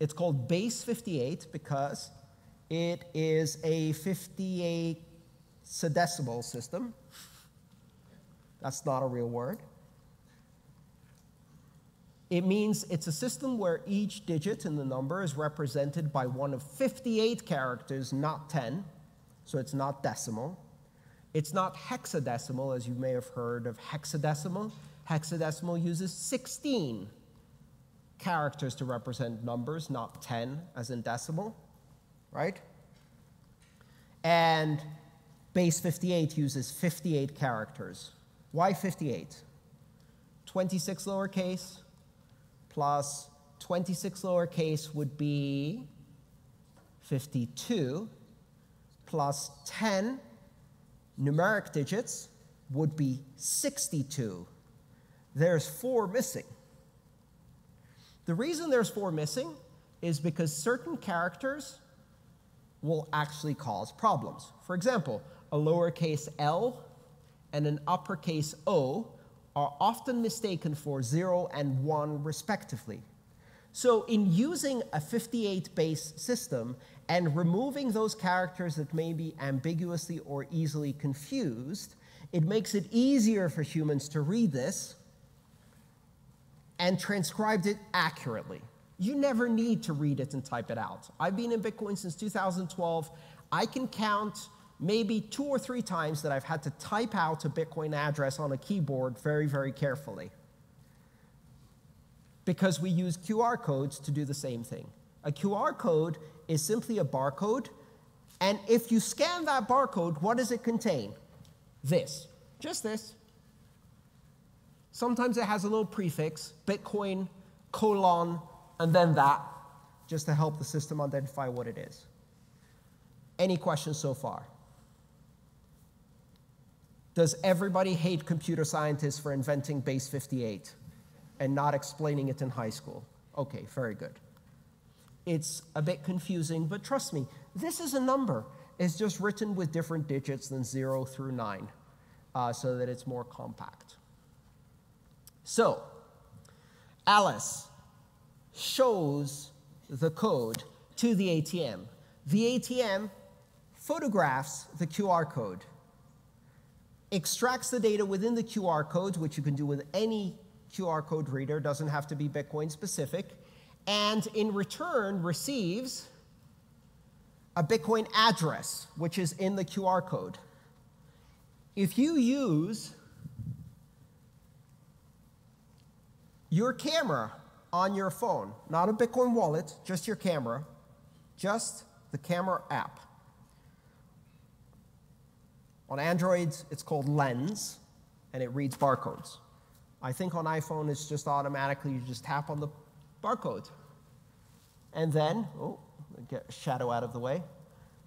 It's called base 58 because it is a 58 decimal system. That's not a real word. It means it's a system where each digit in the number is represented by one of 58 characters, not 10. So it's not decimal. It's not hexadecimal, as you may have heard of hexadecimal. Hexadecimal uses 16 characters to represent numbers, not 10 as in decimal, right? And base 58 uses 58 characters. Why 58? 26 lowercase plus 26 lowercase would be 52 plus 10 numeric digits would be 62. There's four missing. The reason there's four missing is because certain characters will actually cause problems. For example, a lowercase l and an uppercase o are often mistaken for 0 and 1 respectively. So, in using a 58 base system and removing those characters that may be ambiguously or easily confused, it makes it easier for humans to read this and transcribe it accurately. You never need to read it and type it out. I've been in Bitcoin since 2012. I can count maybe two or three times that I've had to type out a Bitcoin address on a keyboard very, very carefully. Because we use QR codes to do the same thing. A QR code is simply a barcode, and if you scan that barcode, what does it contain? This, just this. Sometimes it has a little prefix, Bitcoin, colon, and then that, just to help the system identify what it is. Any questions so far? Does everybody hate computer scientists for inventing base 58 and not explaining it in high school? Okay, very good. It's a bit confusing, but trust me, this is a number. It's just written with different digits than 0 through 9 uh, so that it's more compact. So, Alice shows the code to the ATM. The ATM photographs the QR code extracts the data within the QR codes, which you can do with any QR code reader, doesn't have to be Bitcoin specific, and in return receives a Bitcoin address, which is in the QR code. If you use your camera on your phone, not a Bitcoin wallet, just your camera, just the camera app, on Androids, it's called Lens, and it reads barcodes. I think on iPhone, it's just automatically, you just tap on the barcode. And then, oh, get shadow out of the way.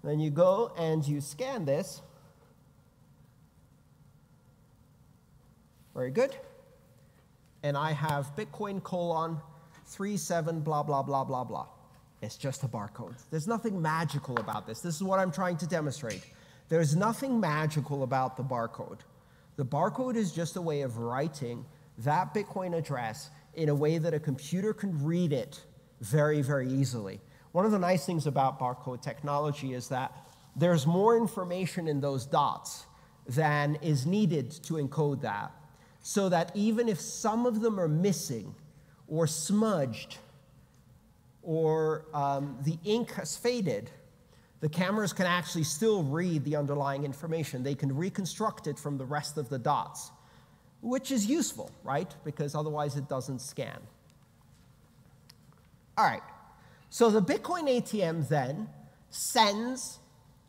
Then you go and you scan this. Very good. And I have Bitcoin colon 37 blah, blah, blah, blah, blah. It's just a barcode. There's nothing magical about this. This is what I'm trying to demonstrate. There's nothing magical about the barcode. The barcode is just a way of writing that Bitcoin address in a way that a computer can read it very, very easily. One of the nice things about barcode technology is that there's more information in those dots than is needed to encode that. So that even if some of them are missing or smudged or um, the ink has faded, the cameras can actually still read the underlying information. They can reconstruct it from the rest of the dots, which is useful, right? Because otherwise it doesn't scan. All right, so the Bitcoin ATM then sends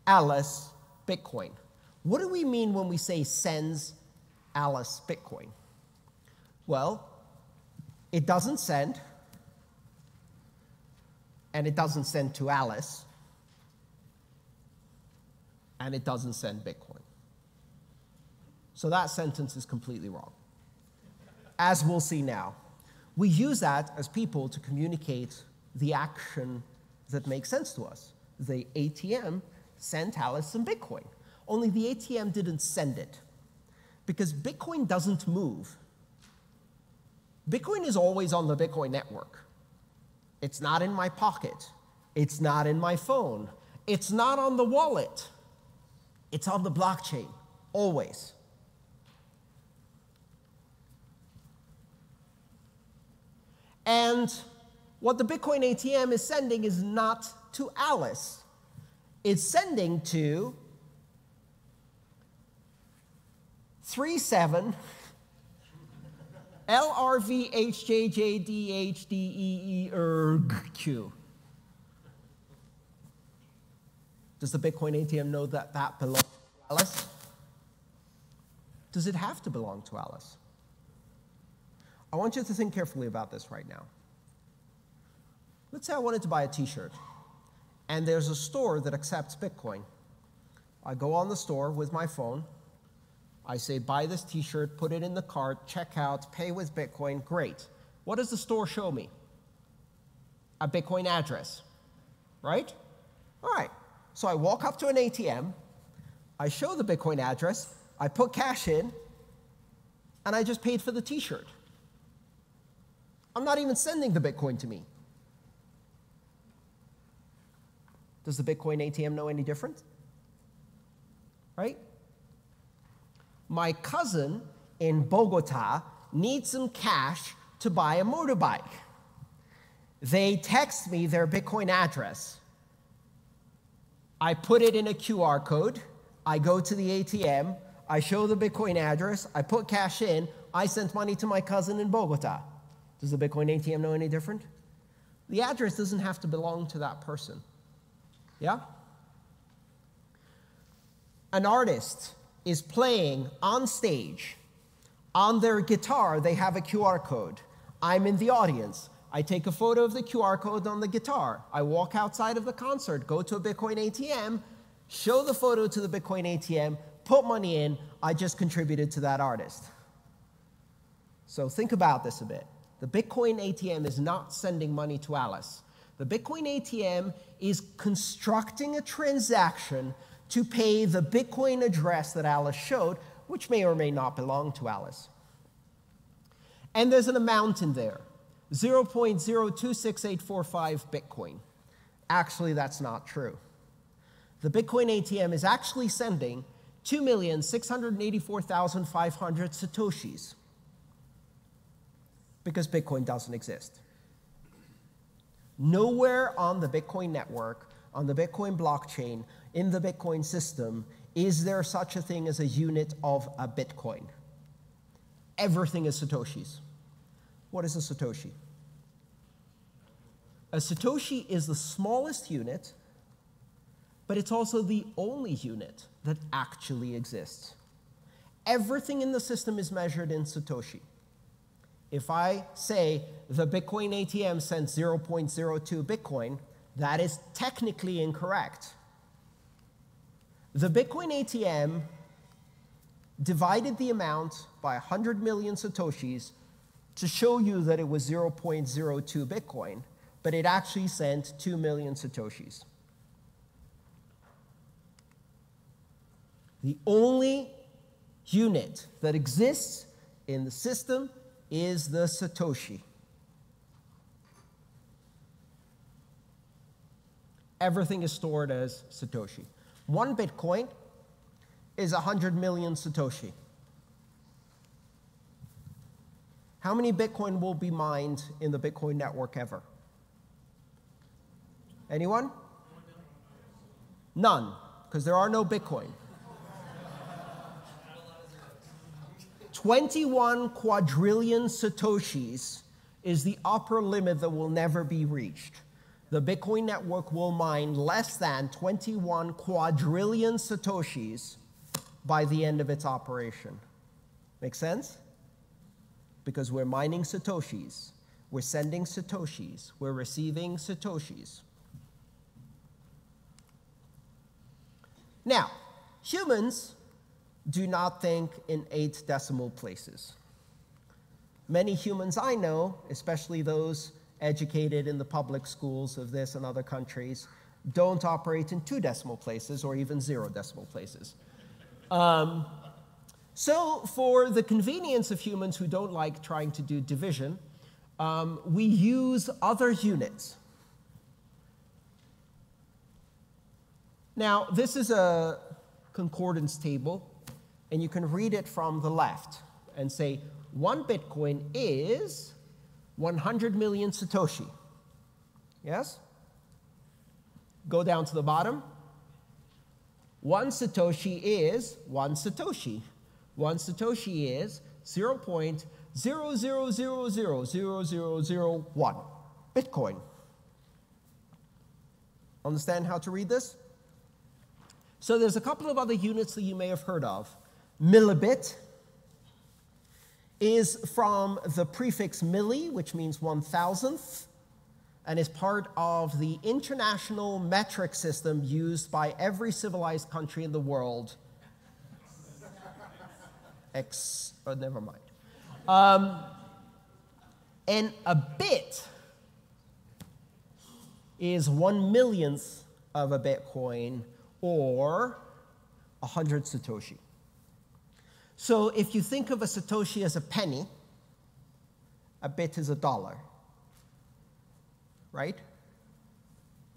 Alice Bitcoin. What do we mean when we say sends Alice Bitcoin? Well, it doesn't send, and it doesn't send to Alice, and it doesn't send Bitcoin. So that sentence is completely wrong. As we'll see now, we use that as people to communicate the action that makes sense to us. The ATM sent Alice some Bitcoin, only the ATM didn't send it because Bitcoin doesn't move. Bitcoin is always on the Bitcoin network. It's not in my pocket. It's not in my phone. It's not on the wallet. It's on the blockchain, always. And what the Bitcoin ATM is sending is not to Alice, it's sending to 37 LRVHJJDHDEE Does the Bitcoin ATM know that that belongs to Alice? Does it have to belong to Alice? I want you to think carefully about this right now. Let's say I wanted to buy a t shirt, and there's a store that accepts Bitcoin. I go on the store with my phone. I say, buy this t shirt, put it in the cart, check out, pay with Bitcoin. Great. What does the store show me? A Bitcoin address, right? All right. So I walk up to an ATM, I show the Bitcoin address, I put cash in, and I just paid for the t shirt. I'm not even sending the Bitcoin to me. Does the Bitcoin ATM know any different? Right? My cousin in Bogota needs some cash to buy a motorbike. They text me their Bitcoin address. I put it in a QR code. I go to the ATM. I show the Bitcoin address. I put cash in. I sent money to my cousin in Bogota. Does the Bitcoin ATM know any different? The address doesn't have to belong to that person. Yeah? An artist is playing on stage. On their guitar, they have a QR code. I'm in the audience. I take a photo of the QR code on the guitar. I walk outside of the concert, go to a Bitcoin ATM, show the photo to the Bitcoin ATM, put money in. I just contributed to that artist. So think about this a bit. The Bitcoin ATM is not sending money to Alice. The Bitcoin ATM is constructing a transaction to pay the Bitcoin address that Alice showed, which may or may not belong to Alice. And there's an amount in there 0.026845 Bitcoin. Actually, that's not true. The Bitcoin ATM is actually sending 2,684,500 Satoshis because Bitcoin doesn't exist. Nowhere on the Bitcoin network, on the Bitcoin blockchain, in the Bitcoin system, is there such a thing as a unit of a Bitcoin. Everything is Satoshis. What is a Satoshi? A Satoshi is the smallest unit, but it's also the only unit that actually exists. Everything in the system is measured in Satoshi. If I say the Bitcoin ATM sent 0.02 Bitcoin, that is technically incorrect. The Bitcoin ATM divided the amount by 100 million Satoshis to show you that it was 0.02 Bitcoin, but it actually sent 2 million Satoshis. The only unit that exists in the system is the Satoshi. Everything is stored as Satoshi. One Bitcoin is 100 million Satoshi. How many Bitcoin will be mined in the Bitcoin network ever? Anyone? None, because there are no Bitcoin. 21 quadrillion Satoshis is the upper limit that will never be reached. The Bitcoin network will mine less than 21 quadrillion Satoshis by the end of its operation. Make sense? Because we're mining Satoshis, we're sending Satoshis, we're receiving Satoshis. Now, humans do not think in eight decimal places. Many humans I know, especially those educated in the public schools of this and other countries, don't operate in two decimal places or even zero decimal places. Um, so, for the convenience of humans who don't like trying to do division, um, we use other units. Now, this is a concordance table, and you can read it from the left and say one Bitcoin is 100 million Satoshi. Yes? Go down to the bottom. One Satoshi is one Satoshi. One Satoshi is 0.000000001 Bitcoin. Understand how to read this? So there's a couple of other units that you may have heard of. Millibit is from the prefix milli, which means one thousandth, and is part of the international metric system used by every civilized country in the world. Ex, oh, never mind. Um, and a bit is one millionth of a Bitcoin or 100 Satoshi. So if you think of a Satoshi as a penny, a bit is a dollar. Right?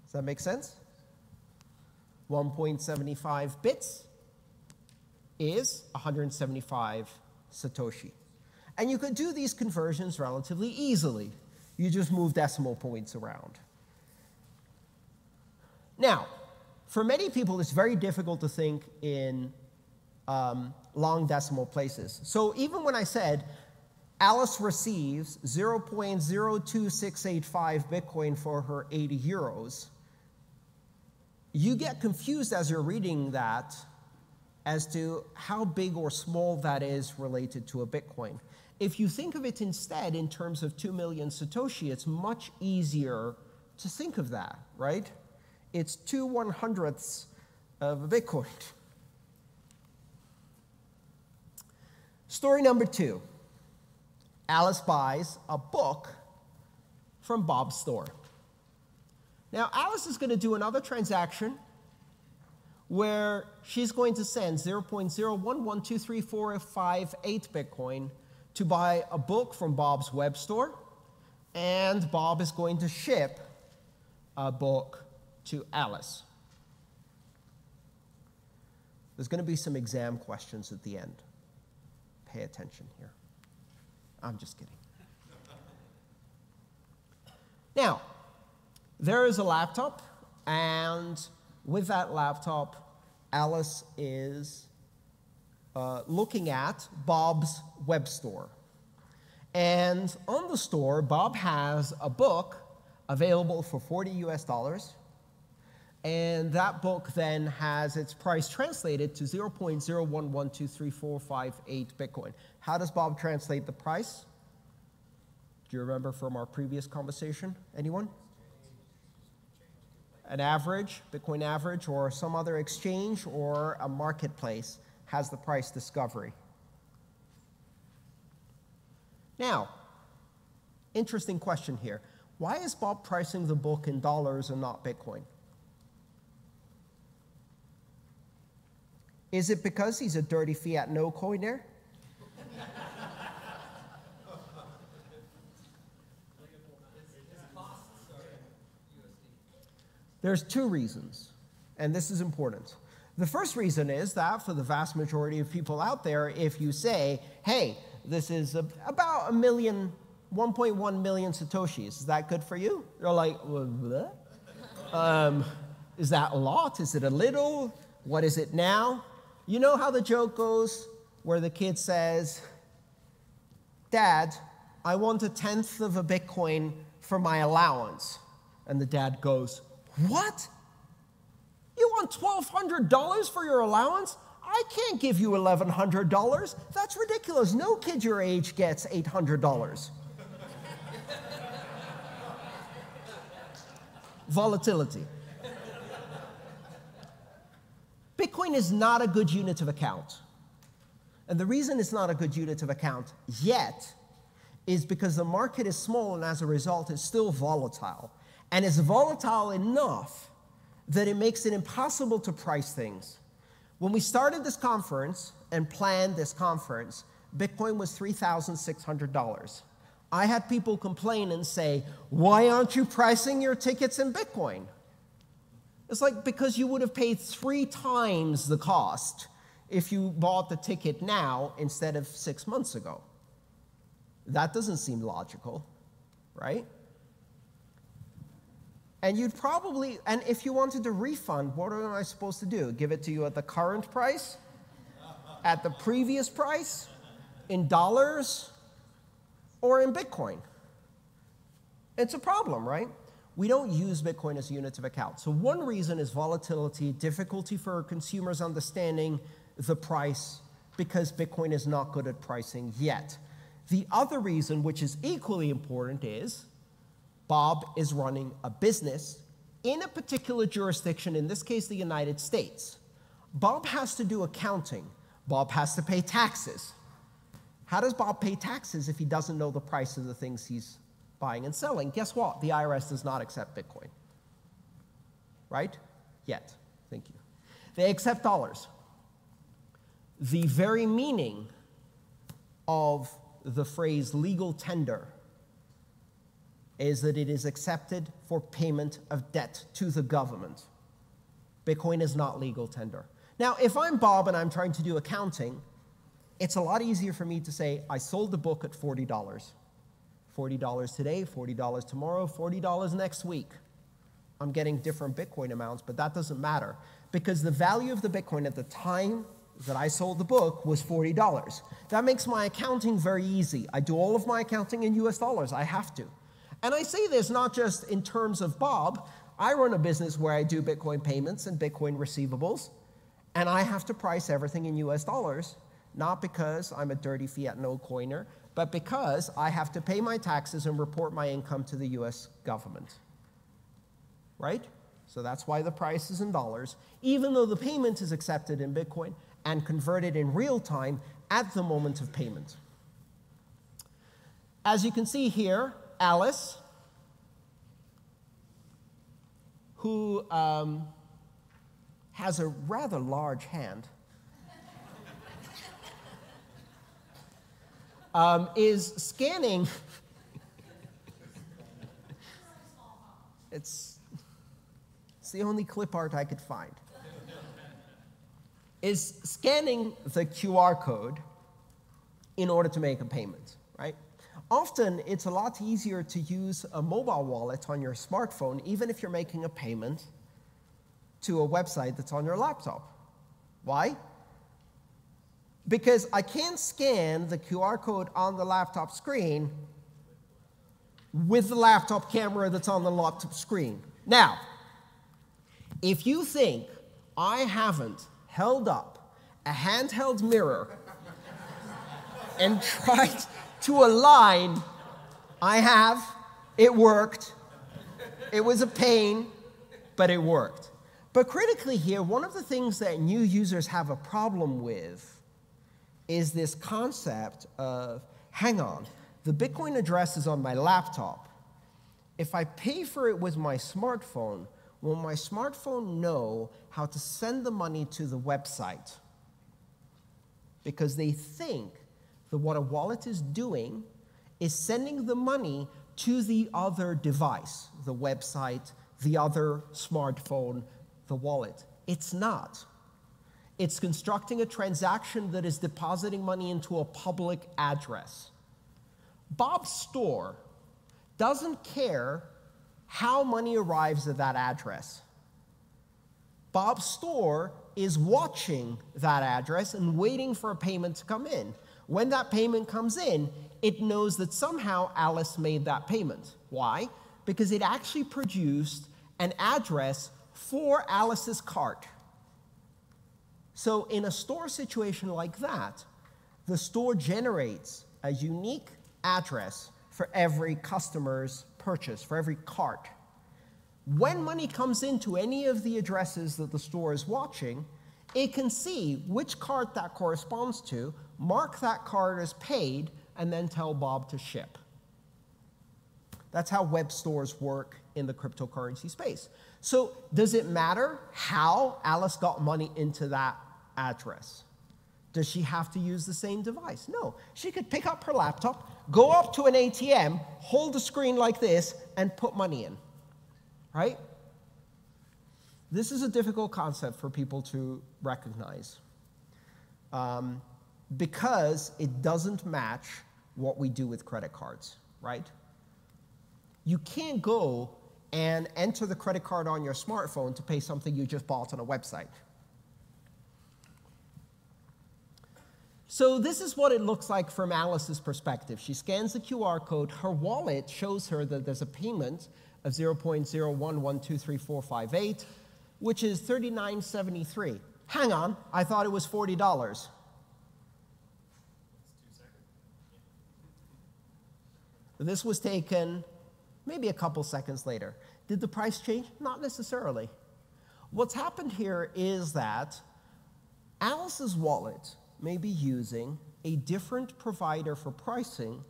Does that make sense? 1.75 bits is 175 Satoshi. And you could do these conversions relatively easily. You just move decimal points around. Now, for many people, it's very difficult to think in um, long decimal places. So even when I said Alice receives 0.02685 Bitcoin for her 80 euros, you get confused as you're reading that as to how big or small that is related to a Bitcoin. If you think of it instead in terms of 2 million Satoshi, it's much easier to think of that, right? it's two one hundredths of a Bitcoin. Story number two Alice buys a book from Bob's store. Now, Alice is going to do another transaction where she's going to send 0.011234558 Bitcoin to buy a book from Bob's web store, and Bob is going to ship a book to Alice. There's going to be some exam questions at the end. Pay attention here. I'm just kidding. Now, there is a laptop, and with that laptop, Alice is uh, looking at Bob's web store. And on the store, Bob has a book available for 40 US dollars and that book then has its price translated to 0.0112345 Bitcoin. How does Bob translate the price? Do you remember from our previous conversation? Anyone? An average, Bitcoin average, or some other exchange or a marketplace has the price discovery. Now, interesting question here. Why is Bob pricing the book in dollars and not Bitcoin? Is it because he's a dirty fiat no coiner? There's two reasons, and this is important. The first reason is that for the vast majority of people out there, if you say, hey, this is a, about a million, 1.1 million Satoshis, is that good for you? They're like. Um, is that a lot? Is it a little? What is it now? You know how the joke goes where the kid says, Dad, I want a tenth of a Bitcoin for my allowance. And the dad goes, What? You want $1,200 for your allowance? I can't give you $1,100. That's ridiculous. No kid your age gets $800. Volatility. Bitcoin is not a good unit of account. And the reason it's not a good unit of account yet is because the market is small and as a result it's still volatile. And it's volatile enough that it makes it impossible to price things. When we started this conference and planned this conference, Bitcoin was $3,600. I had people complain and say, Why aren't you pricing your tickets in Bitcoin? It's like because you would have paid three times the cost if you bought the ticket now instead of six months ago. That doesn't seem logical, right? And you'd probably, and if you wanted to refund, what am I supposed to do? Give it to you at the current price? At the previous price? In dollars? Or in Bitcoin? It's a problem, right? We don't use Bitcoin as units of account. So, one reason is volatility, difficulty for consumers understanding the price because Bitcoin is not good at pricing yet. The other reason, which is equally important, is Bob is running a business in a particular jurisdiction, in this case, the United States. Bob has to do accounting, Bob has to pay taxes. How does Bob pay taxes if he doesn't know the price of the things he's buying and selling? Guess what? The IRS does not accept Bitcoin. Right? Yet. Thank you. They accept dollars. The very meaning of the phrase legal tender is that it is accepted for payment of debt to the government. Bitcoin is not legal tender. Now, if I'm Bob and I'm trying to do accounting, it's a lot easier for me to say, I sold the book at $40. $40 today, $40 tomorrow, $40 next week. I'm getting different Bitcoin amounts, but that doesn't matter because the value of the Bitcoin at the time that I sold the book was $40. That makes my accounting very easy. I do all of my accounting in US dollars. I have to. And I say this not just in terms of Bob. I run a business where I do Bitcoin payments and Bitcoin receivables, and I have to price everything in US dollars, not because I'm a dirty fiat no coiner, but because I have to pay my taxes and report my income to the US government. Right? So that's why the price is in dollars, even though the payment is accepted in Bitcoin and converted in real time at the moment of payment. As you can see here, Alice, who um, has a rather large hand, *laughs* um, is scanning. *laughs* it's, it's the only clip art I could find. is scanning the QR code in order to make a payment? Often it's a lot easier to use a mobile wallet on your smartphone, even if you're making a payment to a website that's on your laptop. Why? Because I can't scan the QR code on the laptop screen with the laptop camera that's on the laptop screen. Now, if you think I haven't held up a handheld mirror and *laughs* tried to a line. I have. It worked. It was a pain, but it worked. But critically, here, one of the things that new users have a problem with is this concept of hang on, the Bitcoin address is on my laptop. If I pay for it with my smartphone, will my smartphone know how to send the money to the website? Because they think that what a wallet is doing is sending the money to the other device, the website, the other smartphone, the wallet. It's not. It's constructing a transaction that is depositing money into a public address. Bob's store doesn't care how money arrives at that address. Bob's store is watching that address and waiting for a payment to come in. When that payment comes in, it knows that somehow Alice made that payment. Why? Because it actually produced an address for Alice's cart. So, in a store situation like that, the store generates a unique address for every customer's purchase, for every cart. When money comes into any of the addresses that the store is watching, it can see which cart that corresponds to, mark that card as paid, and then tell Bob to ship. That's how web stores work in the cryptocurrency space. So, does it matter how Alice got money into that address? Does she have to use the same device? No. She could pick up her laptop, go up to an ATM, hold the screen like this, and put money in. Right? This is a difficult concept for people to recognize um, because it doesn't match what we do with credit cards, right? You can't go and enter the credit card on your smartphone to pay something you just bought on a website. So, this is what it looks like from Alice's perspective. She scans the QR code. Her wallet shows her that there's a payment of 0.011233458, which is 39.73. Hang on, I thought it was $40. This was taken maybe a couple seconds later. Did the price change? Not necessarily. What's happened here is that Alice's wallet may be using a different provider for pricing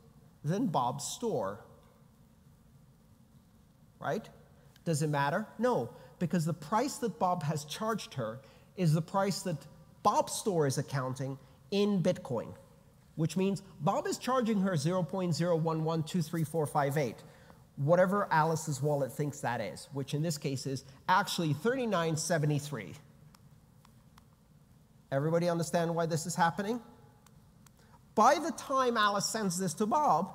than Bob's store. Right? Does it matter? No, because the price that Bob has charged her is the price that Bob's store is accounting in Bitcoin, which means Bob is charging her 0.011233458, whatever Alice's wallet thinks that is, which in this case is actually 3973. Everybody understand why this is happening? By the time Alice sends this to Bob,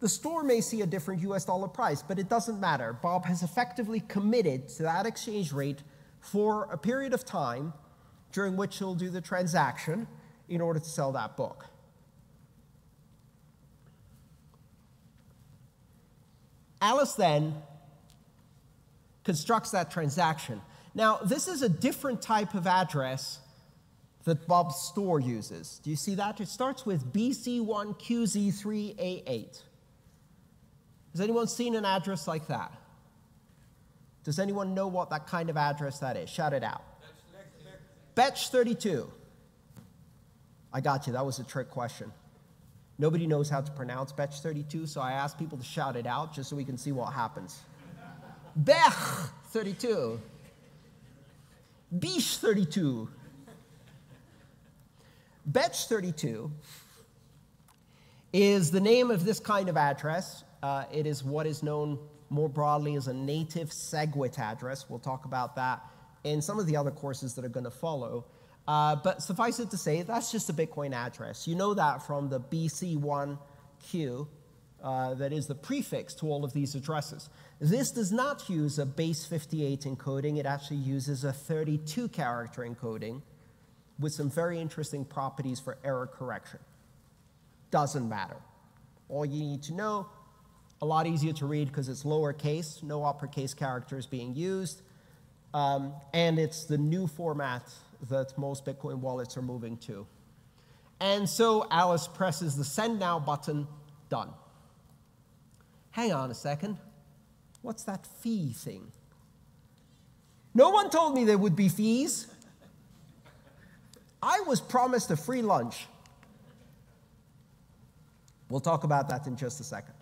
the store may see a different US dollar price, but it doesn't matter. Bob has effectively committed to that exchange rate for a period of time during which he'll do the transaction in order to sell that book. Alice then constructs that transaction. Now, this is a different type of address that Bob's store uses. Do you see that? It starts with BC1QZ3A8. Has anyone seen an address like that? Does anyone know what that kind of address that is? Shout it out. Bech 32. I got you. That was a trick question. Nobody knows how to pronounce Bech 32, so I asked people to shout it out just so we can see what happens. Bech 32. Bish 32. Bech 32 is the name of this kind of address. Uh, it is what is known more broadly as a native SegWit address. We'll talk about that in some of the other courses that are going to follow. Uh, but suffice it to say, that's just a Bitcoin address. You know that from the BC1Q, uh, that is the prefix to all of these addresses. This does not use a base 58 encoding, it actually uses a 32 character encoding with some very interesting properties for error correction. Doesn't matter. All you need to know, a lot easier to read because it's lowercase, no uppercase characters being used, um, and it's the new format that most Bitcoin wallets are moving to. And so Alice presses the send now button, done. Hang on a second. What's that fee thing? No one told me there would be fees. I was promised a free lunch. We'll talk about that in just a second.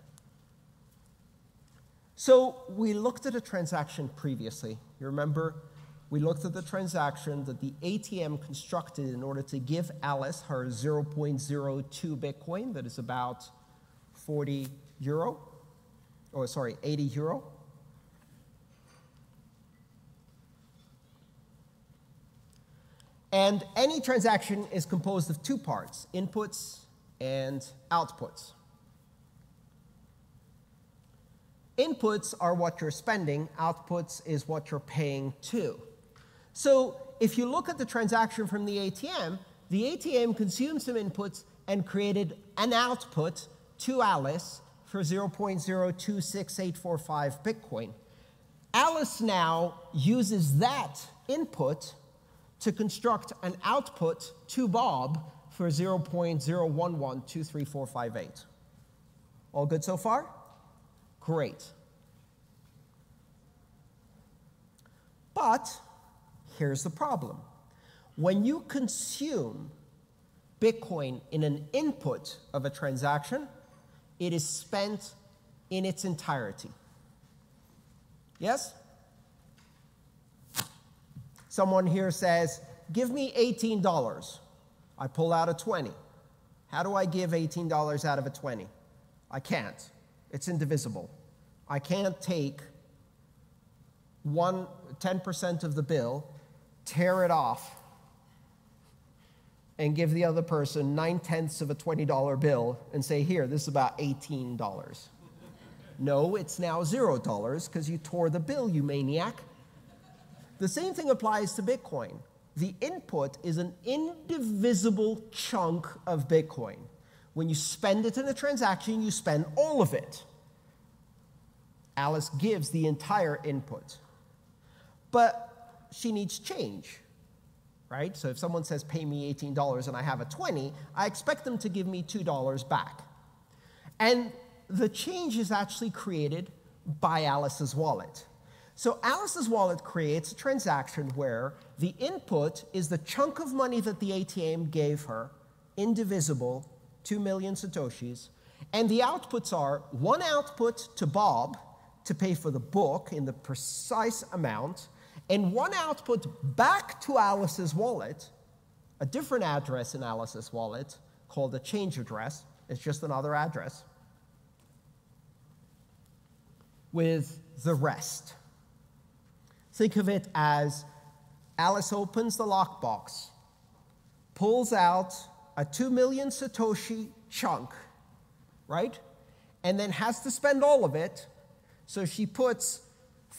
So, we looked at a transaction previously. You remember? we looked at the transaction that the ATM constructed in order to give Alice her 0.02 Bitcoin, that is about 40 euro, or sorry, 80 euro. And any transaction is composed of two parts, inputs and outputs. Inputs are what you're spending, outputs is what you're paying to. So if you look at the transaction from the ATM, the ATM consumed some inputs and created an output to Alice for 0.026845 Bitcoin. Alice now uses that input to construct an output to Bob for 0.011234558. All good so far? Great. But here's the problem. When you consume Bitcoin in an input of a transaction, it is spent in its entirety. Yes? Someone here says, Give me $18. I pull out a 20. How do I give $18 out of a 20? I can't. It's indivisible. I can't take one, 10% of the bill, tear it off, and give the other person nine tenths of a $20 bill and say, Here, this is about $18. no, it's now $0 because you tore the bill, you maniac. The same thing applies to Bitcoin. The input is an indivisible chunk of Bitcoin. When you spend it in a transaction, you spend all of it. Alice gives the entire input. But she needs change, right? So if someone says, pay me $18 and I have a 20, I expect them to give me $2 back. And the change is actually created by Alice's wallet. So Alice's wallet creates a transaction where the input is the chunk of money that the ATM gave her, indivisible, 2 million Satoshis, and the outputs are one output to Bob to pay for the book in the precise amount, and one output back to Alice's wallet, a different address in Alice's wallet called a change address. It's just another address. With the rest. Think of it as Alice opens the lockbox, pulls out a 2 million Satoshi chunk, right? And then has to spend all of it. So she puts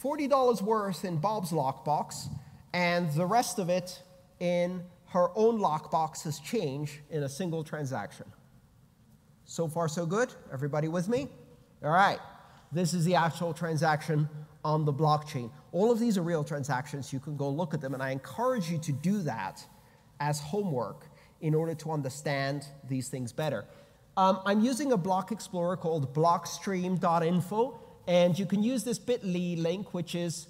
$40 worth in Bob's lockbox and the rest of it in her own lockbox as change in a single transaction. So far, so good? Everybody with me? All right. This is the actual transaction on the blockchain. All of these are real transactions. You can go look at them, and I encourage you to do that as homework in order to understand these things better. Um, I'm using a block explorer called blockstream.info, and you can use this bit.ly link, which is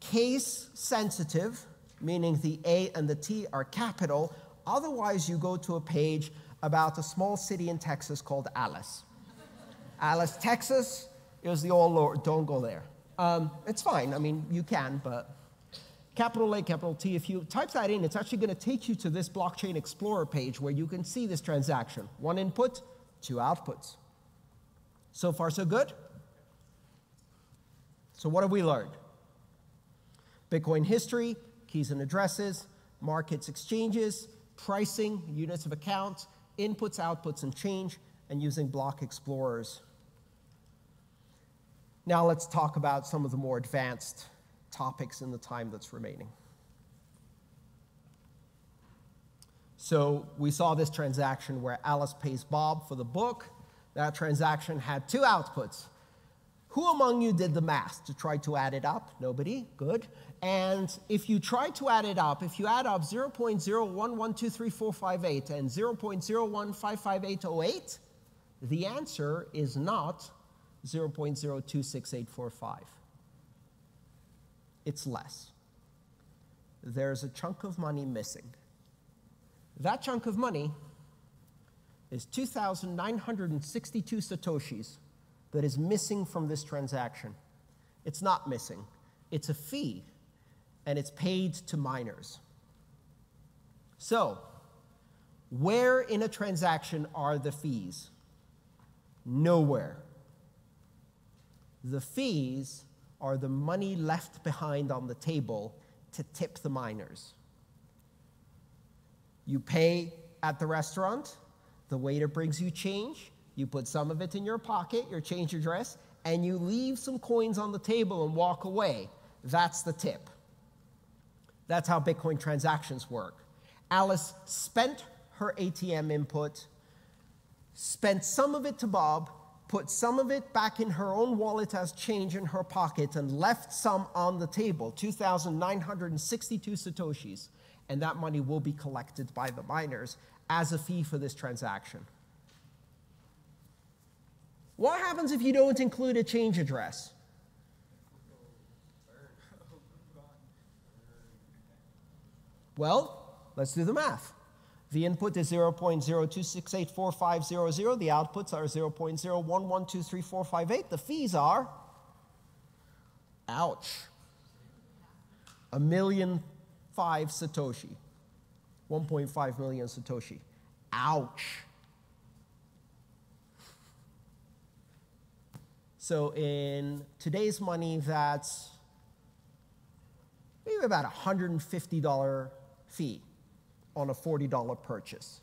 case sensitive, meaning the A and the T are capital. Otherwise, you go to a page about a small city in Texas called Alice. Alice, Texas is the all Lord. Don't go there. Um, it's fine. I mean, you can, but capital A, capital T, if you type that in, it's actually going to take you to this Blockchain Explorer page where you can see this transaction. One input, two outputs. So far, so good? So, what have we learned? Bitcoin history, keys and addresses, markets, exchanges, pricing, units of account, inputs, outputs, and change, and using block explorers now let's talk about some of the more advanced topics in the time that's remaining. So we saw this transaction where Alice pays Bob for the book. That transaction had two outputs. Who among you did the math to try to add it up? Nobody? Good. And if you try to add it up, if you add up 0.01123458 and 0.01558808, the answer is not 0.026845. It's less. There's a chunk of money missing. That chunk of money is 2,962 Satoshis that is missing from this transaction. It's not missing, it's a fee, and it's paid to miners. So, where in a transaction are the fees? Nowhere. The fees are the money left behind on the table to tip the miners. You pay at the restaurant, the waiter brings you change, you put some of it in your pocket, your change address, and you leave some coins on the table and walk away. That's the tip. That's how Bitcoin transactions work. Alice spent her ATM input, spent some of it to Bob, put some of it back in her own wallet as change in her pocket, and left some on the table 2,962 Satoshis. And that money will be collected by the miners as a fee for this transaction. What happens if you don't include a change address? Well, let's do the math. The input is 0.02684500. The outputs are 0.01123458. The fees are, ouch, a million five Satoshi, 1.5 million Satoshi. Ouch. So in today's money, that's maybe about a $150 fee on a $40 purchase.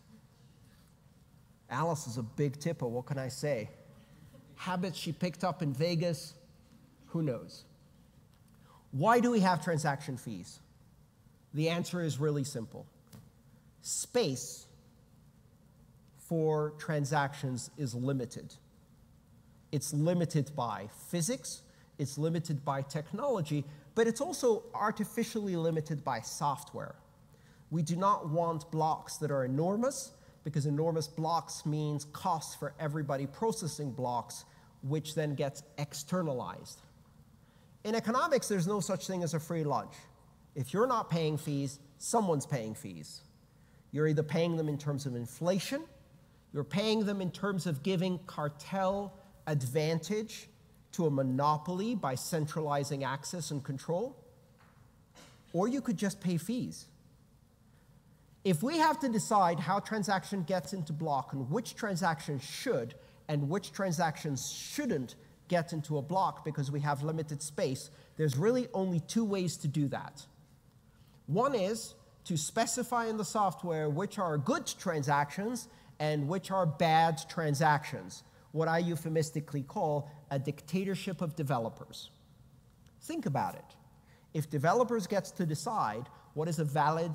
Alice is a big tipper, what can I say? Habits she picked up in Vegas, who knows? Why do we have transaction fees? The answer is really simple. Space for transactions is limited. It's limited by physics, it's limited by technology, but it's also artificially limited by software. We do not want blocks that are enormous because enormous blocks means costs for everybody processing blocks, which then gets externalized. In economics, there's no such thing as a free lunch. If you're not paying fees, someone's paying fees. You're either paying them in terms of inflation, you're paying them in terms of giving cartel advantage to a monopoly by centralizing access and control, or you could just pay fees. If we have to decide how transaction gets into block and which transactions should and which transactions shouldn't get into a block because we have limited space, there's really only two ways to do that. One is to specify in the software which are good transactions and which are bad transactions, what I euphemistically call a dictatorship of developers. Think about it. If developers gets to decide what is a valid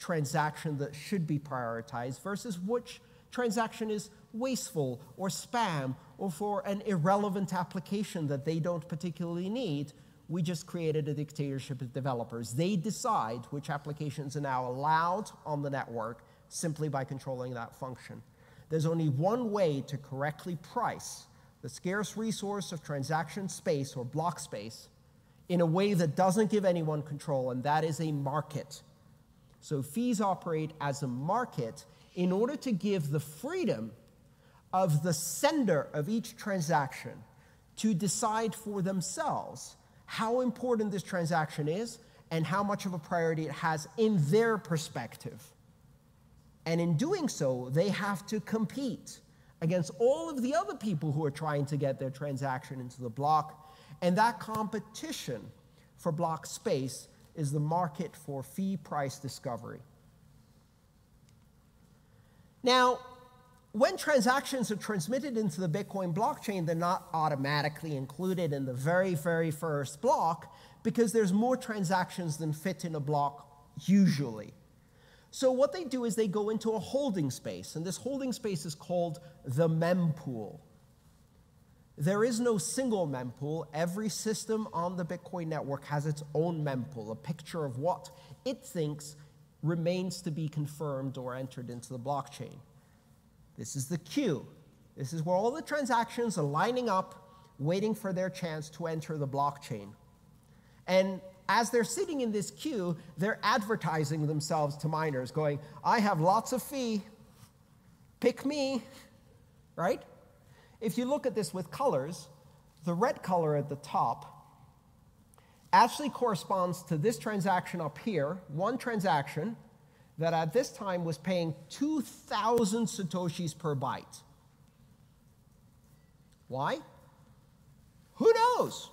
transaction that should be prioritized versus which transaction is wasteful or spam or for an irrelevant application that they don't particularly need, we just created a dictatorship of developers. They decide which applications are now allowed on the network simply by controlling that function. There's only one way to correctly price the scarce resource of transaction space or block space in a way that doesn't give anyone control, and that is a market. So fees operate as a market in order to give the freedom of the sender of each transaction to decide for themselves how important this transaction is and how much of a priority it has in their perspective. And in doing so, they have to compete against all of the other people who are trying to get their transaction into the block. And that competition for block space is the market for fee price discovery. Now, when transactions are transmitted into the Bitcoin blockchain, they're not automatically included in the very, very first block because there's more transactions than fit in a block usually. So what they do is they go into a holding space, and this holding space is called the mempool. There is no single mempool. Every system on the Bitcoin network has its own mempool, a picture of what it thinks remains to be confirmed or entered into the blockchain. This is the queue. This is where all the transactions are lining up, waiting for their chance to enter the blockchain. And as they're sitting in this queue, they're advertising themselves to miners, going, I have lots of fee, pick me, right? If you look at this with colors, the red color at the top actually corresponds to this transaction up here, one transaction that at this time was paying 2,000 Satoshis per byte. Why? Who knows?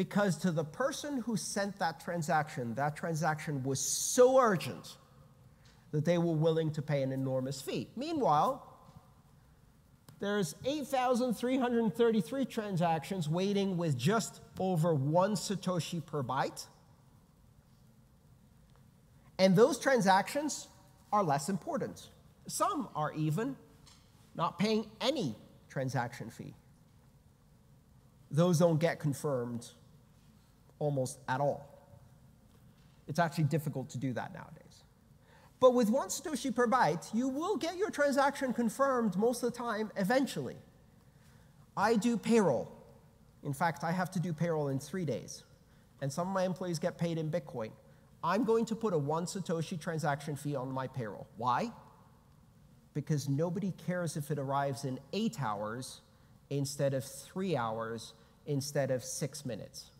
Because to the person who sent that transaction, that transaction was so urgent that they were willing to pay an enormous fee. Meanwhile, there's 8,333 transactions waiting with just over one Satoshi per byte. And those transactions are less important. Some are even not paying any transaction fee. Those don't get confirmed almost at all. It's actually difficult to do that nowadays. But with one Satoshi per byte, you will get your transaction confirmed most of the time eventually. I do payroll. In fact, I have to do payroll in three days. And some of my employees get paid in Bitcoin. I'm going to put a one Satoshi transaction fee on my payroll. Why? Because nobody cares if it arrives in eight hours instead of three hours instead of six minutes.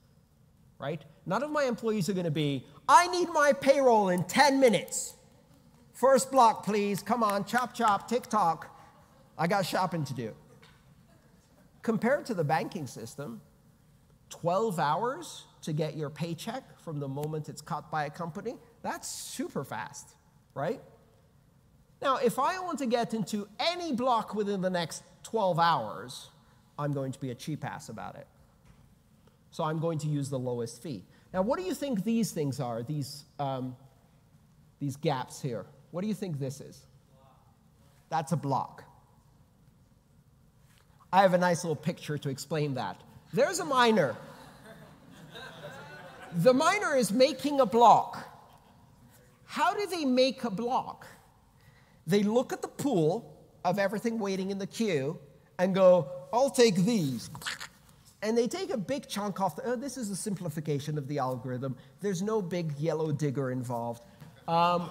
Right? None of my employees are going to be, I need my payroll in 10 minutes. First block, please. Come on, chop, chop, tick tock. I got shopping to do. Compared to the banking system, 12 hours to get your paycheck from the moment it's cut by a company, that's super fast, right? Now, if I want to get into any block within the next 12 hours, I'm going to be a cheap ass about it. So I'm going to use the lowest fee. Now, what do you think these things are, these, um, these gaps here? What do you think this is? That's a block. I have a nice little picture to explain that. There's a miner. The miner is making a block. How do they make a block? They look at the pool of everything waiting in the queue and go, I'll take these. And they take a big chunk off. The, oh, this is a simplification of the algorithm. There's no big yellow digger involved. Um,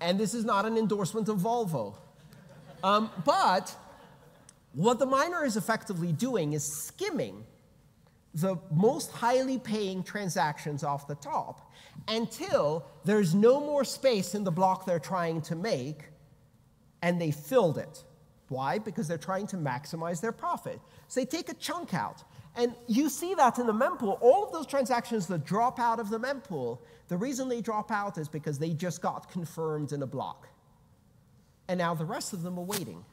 and this is not an endorsement of Volvo. Um, but what the miner is effectively doing is skimming the most highly paying transactions off the top until there's no more space in the block they're trying to make and they filled it. Why? Because they're trying to maximize their profit. So they take a chunk out. And you see that in the mempool. All of those transactions that drop out of the mempool, the reason they drop out is because they just got confirmed in a block. And now the rest of them are waiting.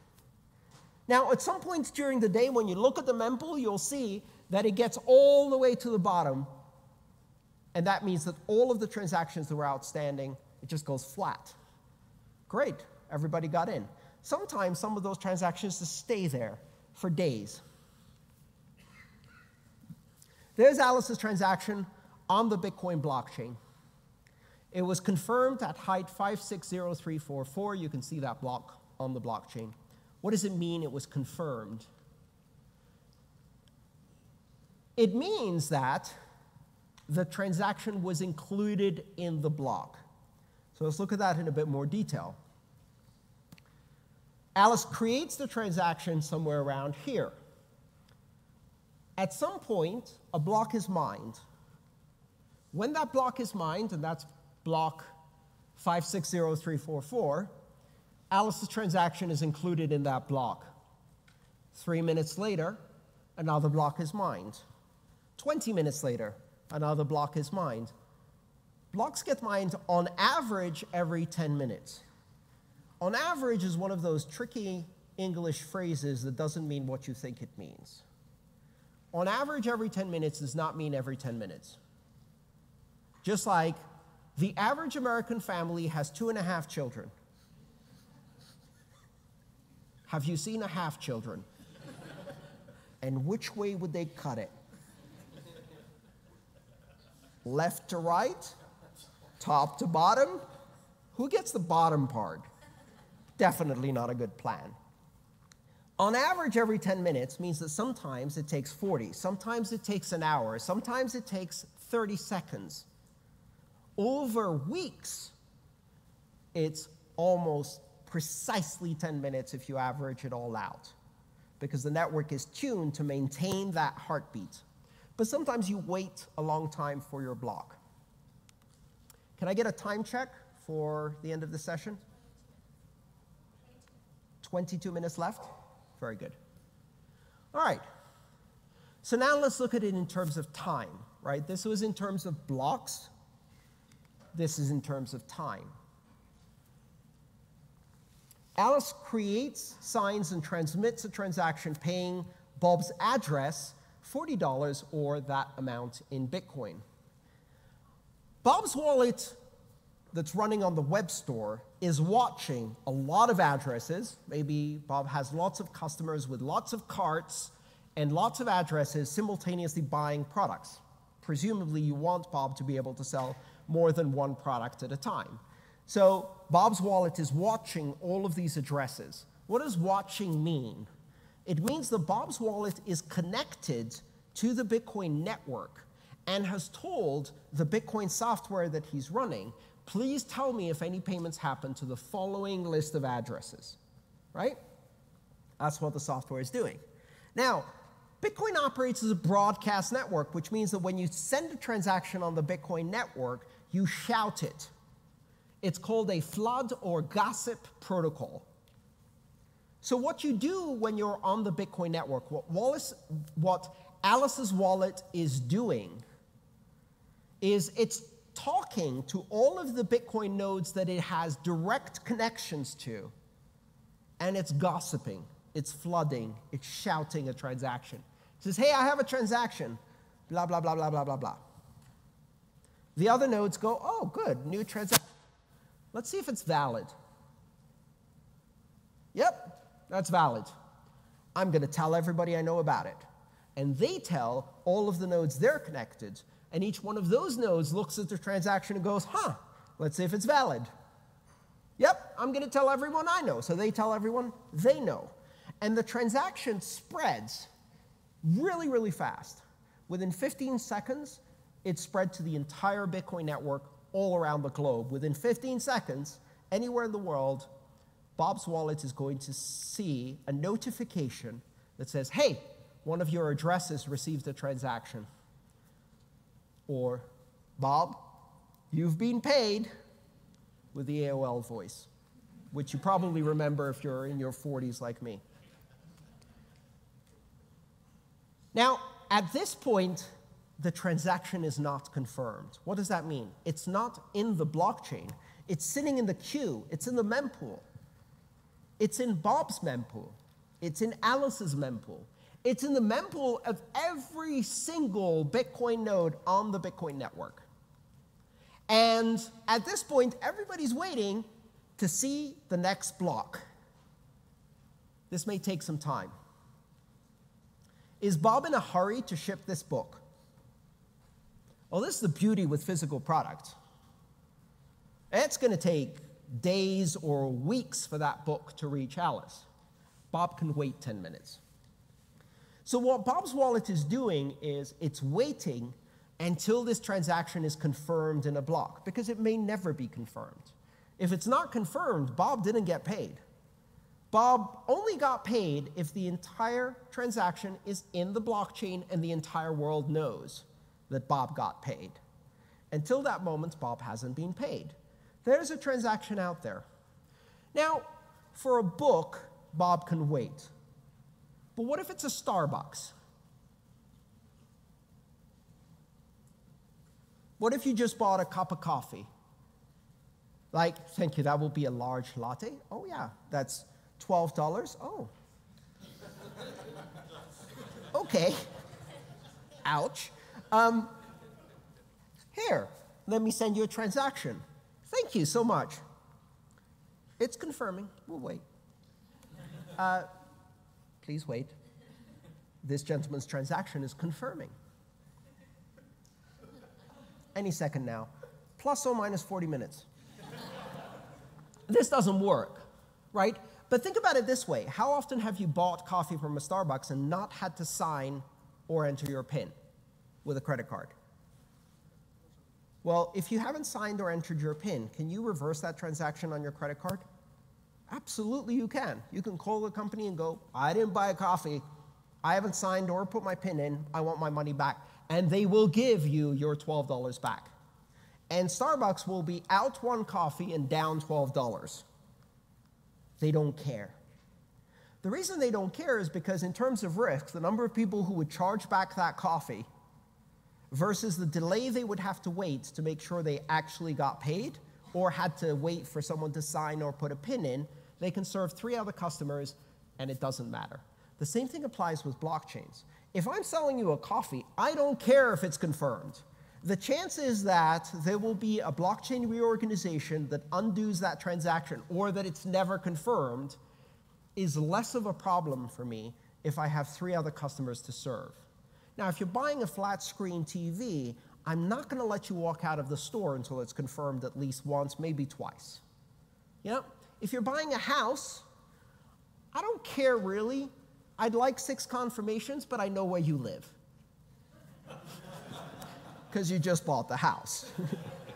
Now, at some points during the day, when you look at the mempool, you'll see that it gets all the way to the bottom. And that means that all of the transactions that were outstanding, it just goes flat. Great, everybody got in. Sometimes some of those transactions just stay there for days. There's Alice's transaction on the Bitcoin blockchain. It was confirmed at height 560344. You can see that block on the blockchain. What does it mean it was confirmed? It means that the transaction was included in the block. So let's look at that in a bit more detail. Alice creates the transaction somewhere around here. At some point, a block is mined. When that block is mined, and that's block 560344, Alice's transaction is included in that block. Three minutes later, another block is mined. 20 minutes later, another block is mined. Blocks get mined on average every 10 minutes. On average is one of those tricky English phrases that doesn't mean what you think it means on average every 10 minutes does not mean every 10 minutes. Just like the average American family has two and a half children. Have you seen a half children? and which way would they cut it? Left to right? Top to bottom? Who gets the bottom part? Definitely not a good plan. On average, every 10 minutes means that sometimes it takes 40, sometimes it takes an hour, sometimes it takes 30 seconds. Over weeks, it's almost precisely 10 minutes if you average it all out, because the network is tuned to maintain that heartbeat. But sometimes you wait a long time for your block. Can I get a time check for the end of the session? 22 minutes left? Very good. All right. So now let's look at it in terms of time, right? This was in terms of blocks. This is in terms of time. Alice creates, signs, and transmits a transaction paying Bob's address $40 or that amount in Bitcoin. Bob's wallet that's running on the web store is watching a lot of addresses. Maybe Bob has lots of customers with lots of carts and lots of addresses simultaneously buying products. Presumably, you want Bob to be able to sell more than one product at a time. So, Bob's wallet is watching all of these addresses. What does watching mean? It means that Bob's wallet is connected to the Bitcoin network and has told the Bitcoin software that he's running, please tell me if any payments happen to the following list of addresses, right? That's what the software is doing. Now, Bitcoin operates as a broadcast network, which means that when you send a transaction on the Bitcoin network, you shout it. It's called a flood or gossip protocol. So, what you do when you're on the Bitcoin network, what, Wallace, what Alice's wallet is doing is it's talking to all of the Bitcoin nodes that it has direct connections to, and it's gossiping, it's flooding, it's shouting a transaction. It says, hey, I have a transaction, blah, blah, blah, blah, blah, blah, blah. The other nodes go, oh, good, new transaction. Let's see if it's valid. Yep, that's valid. I'm going to tell everybody I know about it. And they tell all of the nodes they're connected. And each one of those nodes looks at the transaction and goes, huh, let's see if it's valid. Yep, I'm going to tell everyone I know. So they tell everyone they know. And the transaction spreads really, really fast. Within 15 seconds, it spread to the entire Bitcoin network all around the globe. Within 15 seconds, anywhere in the world, Bob's wallet is going to see a notification that says, hey, one of your addresses received a transaction. Or, Bob, you've been paid with the AOL voice, which you probably remember if you're in your 40s like me. Now, at this point, the transaction is not confirmed. What does that mean? It's not in the blockchain. It's sitting in the queue. It's in the mempool. It's in Bob's mempool. It's in Alice's mempool. It's in the mempool of every single Bitcoin node on the Bitcoin network. And at this point, everybody's waiting to see the next block. This may take some time. Is Bob in a hurry to ship this book? Well, this is the beauty with physical product. It's going to take days or weeks for that book to reach Alice. Bob can wait 10 minutes. So, what Bob's wallet is doing is it's waiting until this transaction is confirmed in a block because it may never be confirmed. If it's not confirmed, Bob didn't get paid. Bob only got paid if the entire transaction is in the blockchain and the entire world knows that Bob got paid. Until that moment, Bob hasn't been paid. There's a transaction out there. Now, for a book, Bob can wait. But what if it's a Starbucks? What if you just bought a cup of coffee? Like, thank you, that will be a large latte. Oh, yeah, that's $12. Oh. *laughs* okay. Ouch. Um, here, let me send you a transaction. Thank you so much. It's confirming. We'll wait. Uh, please wait. This gentleman's transaction is confirming. Any second now, plus or minus 40 minutes. this doesn't work, right? But think about it this way How often have you bought coffee from a Starbucks and not had to sign or enter your PIN with a credit card? Well, if you haven't signed or entered your PIN, can you reverse that transaction on your credit card? Absolutely, you can. You can call the company and go, I didn't buy a coffee. I haven't signed or put my PIN in. I want my money back. And they will give you your $12 back. And Starbucks will be out one coffee and down $12. They don't care. The reason they don't care is because, in terms of risk, the number of people who would charge back that coffee versus the delay they would have to wait to make sure they actually got paid or had to wait for someone to sign or put a pin in, They can serve three other customers, and it doesn't matter. The same thing applies with blockchains. If I'm selling you a coffee, I don't care if it's confirmed. The chance is that there will be a blockchain reorganization that undoes that transaction or that it's never confirmed is less of a problem for me if I have three other customers to serve. Now, if you're buying a flat screen TV, I'm not going to let you walk out of the store until it's confirmed at least once, maybe twice. Know, if you're buying a house, I don't care really. I'd like six confirmations, but I know where you live. *laughs* Because you just bought the house.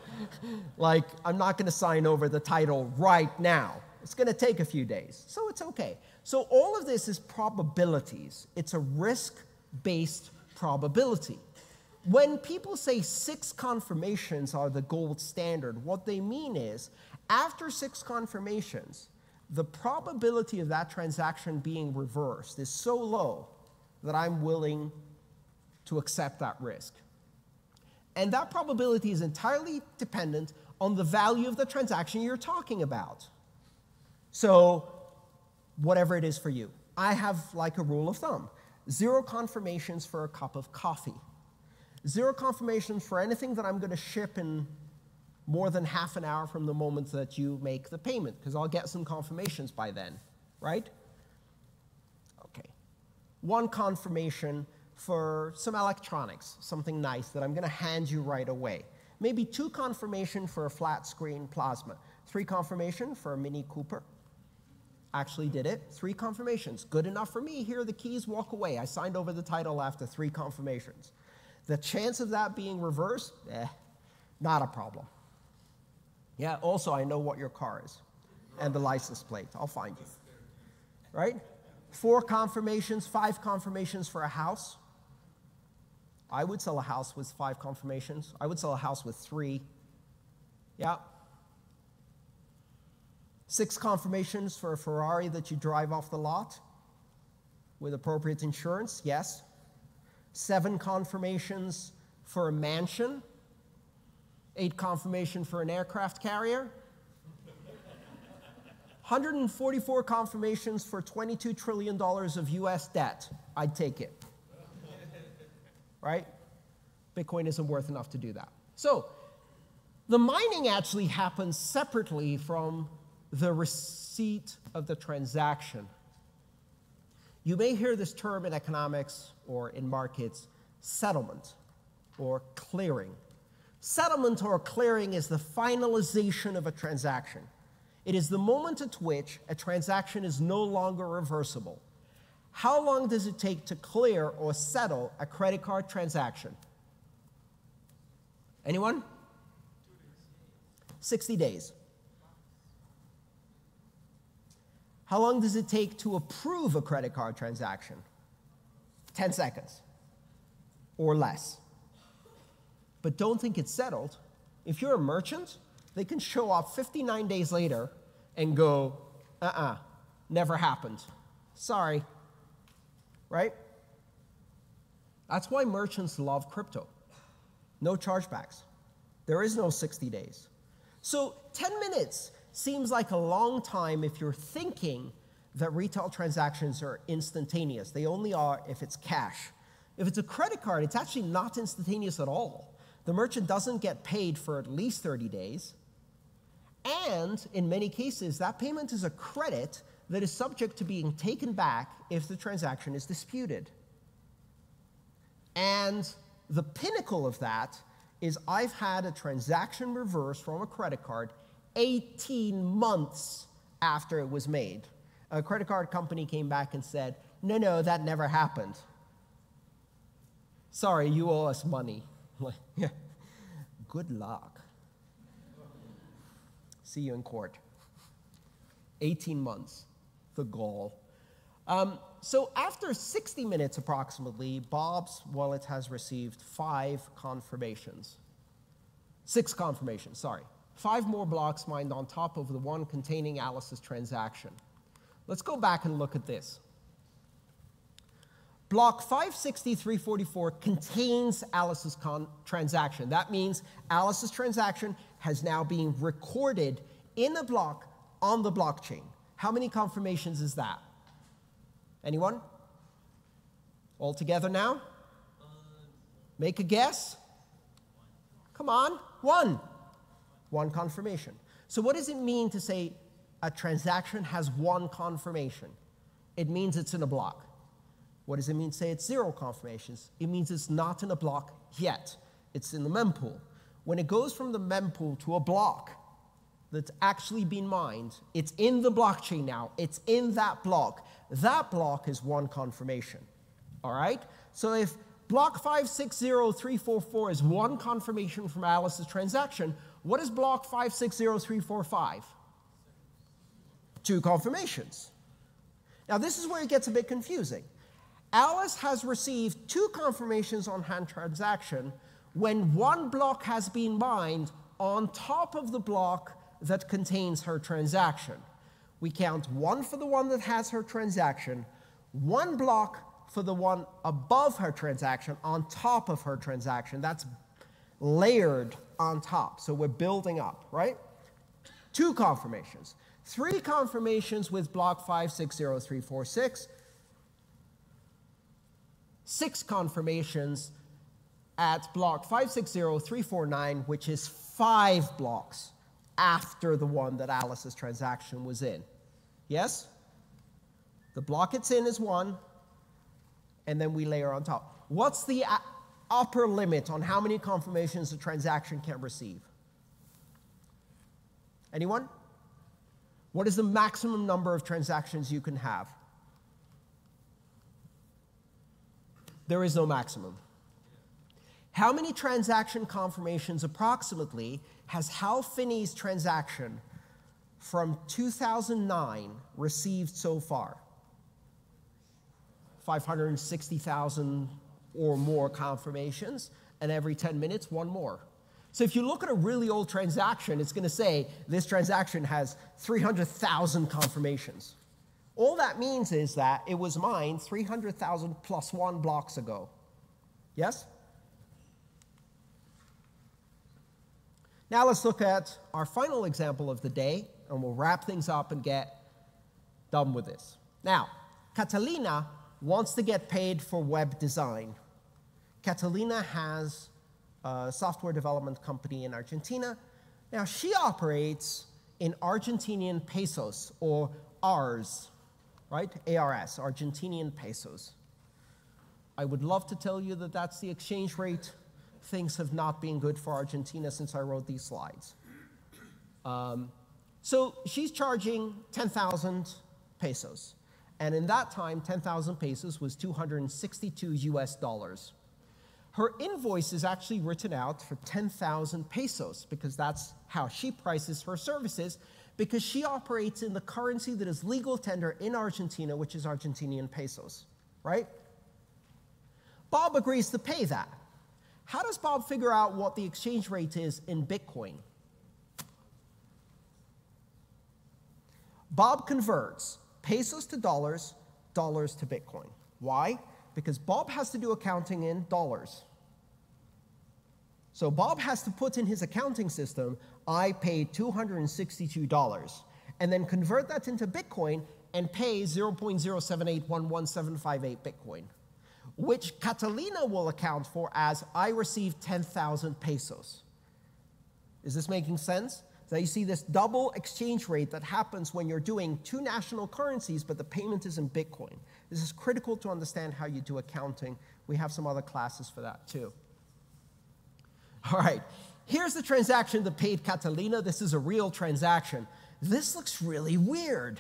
*laughs* like, I'm not going to sign over the title right now. It's going to take a few days, so it's okay. So, all of this is probabilities, it's a risk based probability. When people say six confirmations are the gold standard, what they mean is after six confirmations, the probability of that transaction being reversed is so low that I'm willing to accept that risk. And that probability is entirely dependent on the value of the transaction you're talking about. So, whatever it is for you. I have like a rule of thumb zero confirmations for a cup of coffee, zero confirmations for anything that I'm going to ship in more than half an hour from the moment that you make the payment, because I'll get some confirmations by then, right? Okay. One confirmation for some electronics, something nice that I'm going to hand you right away. Maybe two confirmation for a flat screen plasma. Three confirmation for a Mini Cooper actually did it. Three confirmations. Good enough for me. Here are the keys, walk away. I signed over the title after three confirmations. The chance of that being reversed, eh, not a problem. Yeah, also, I know what your car is and the license plate. I'll find you. Right? Four confirmations, five confirmations for a house. I would sell a house with five confirmations. I would sell a house with three. Yeah, Six confirmations for a Ferrari that you drive off the lot with appropriate insurance, yes. Seven confirmations for a mansion. Eight confirmation for an aircraft carrier. 144 confirmations for $22 trillion of US debt. I'd take it. right? Bitcoin isn't worth enough to do that. So, the mining actually happens separately from the receipt of the transaction. You may hear this term in economics or in markets settlement or clearing. Settlement or clearing is the finalization of a transaction. It is the moment at which a transaction is no longer reversible. How long does it take to clear or settle a credit card transaction? Anyone? 60 days. How long does it take to approve a credit card transaction? 10 seconds or less. But don't think it's settled. If you're a merchant, they can show up 59 days later and go, uh uh-uh, uh, never happened. Sorry. Right? That's why merchants love crypto. No chargebacks. There is no 60 days. So 10 minutes seems like a long time if you're thinking that retail transactions are instantaneous. They only are if it's cash. If it's a credit card, it's actually not instantaneous at all. The merchant doesn't get paid for at least 30 days. And in many cases, that payment is a credit that is subject to being taken back if the transaction is disputed. And the pinnacle of that is I've had a transaction reversed from a credit card 18 months after it was made. A credit card company came back and said, No, no, that never happened. Sorry, you owe us money. *laughs* yeah. Good luck. See you in court. 18 months, the goal. Um, so after 60 minutes approximately, Bob's wallet has received five confirmations. Six confirmations, sorry five more blocks mined on top of the one containing Alice's transaction. Let's go back and look at this. Block 56344 contains Alice's transaction. That means Alice's transaction has now been recorded in a block on the blockchain. How many confirmations is that? Anyone? All together now? Make a guess? Come on, one. One confirmation. So, what does it mean to say a transaction has one confirmation? It means it's in a block. What does it mean to say it's zero confirmations? It means it's not in a block yet. It's in the mempool. When it goes from the mempool to a block that's actually been mined, it's in the blockchain now. It's in that block. That block is one confirmation. All right? So if block 560344 is one confirmation from Alice's transaction, what is block 560345? Two confirmations. Now, this is where it gets a bit confusing. Alice has received two confirmations on hand transaction when one block has been mined on top of the block that contains her transaction. We count one for the one that has her transaction, one block for the one above her transaction on top of her transaction. That's layered on top. So we're building up, right? Two confirmations. Three confirmations with block 560346 six confirmations at block 560349, which is five blocks after the one that Alice's transaction was in. Yes? The block it's in is one, and then we layer on top. What's the upper limit on how many confirmations a transaction can receive? Anyone? What is the maximum number of transactions you can have? There is no maximum. How many transaction confirmations approximately has Hal Finney's transaction from 2009 received so far? 560,000 or more confirmations, and every 10 minutes, one more. So if you look at a really old transaction, it's going to say this transaction has 300,000 confirmations. All that means is that it was mined 300,000 plus one blocks ago. Yes? Now let's look at our final example of the day, and we'll wrap things up and get done with this. Now, Catalina wants to get paid for web design. Catalina has a software development company in Argentina. Now, she operates in Argentinian pesos or ARS, right? ARS, Argentinian pesos. I would love to tell you that that's the exchange rate. Things have not been good for Argentina since I wrote these slides. Um, so she's charging 10,000 pesos. And in that time, 10,000 pesos was 262 US dollars. Her invoice is actually written out for 10,000 pesos because that's how she prices her services because she operates in the currency that is legal tender in Argentina, which is Argentinian pesos, right? Bob agrees to pay that. How does Bob figure out what the exchange rate is in Bitcoin? Bob converts pesos to dollars, dollars to Bitcoin. Why? Because Bob has to do accounting in dollars. So Bob has to put in his accounting system I paid $262 and then convert that into Bitcoin and pay 0.0781178 Bitcoin, which Catalina will account for as I received 10,000 pesos. Is this making sense? So you see this double exchange rate that happens when you're doing two national currencies, but the payment is in Bitcoin. This is critical to understand how you do accounting. We have some other classes for that too. All right, Here's the transaction that paid Catalina. This is a real transaction. This looks really weird.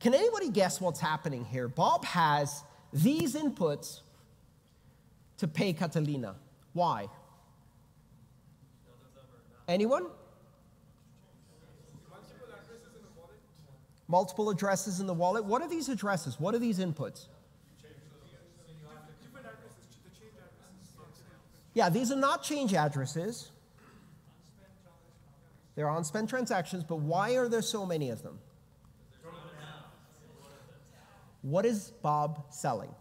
Can anybody guess what's happening here? Bob has these inputs to pay Catalina. Why? Anyone? Multiple addresses in the wallet. What are these addresses? What are these inputs? Yeah, these are not change addresses. They're unspent transactions, but why are there so many of them? What is Bob selling?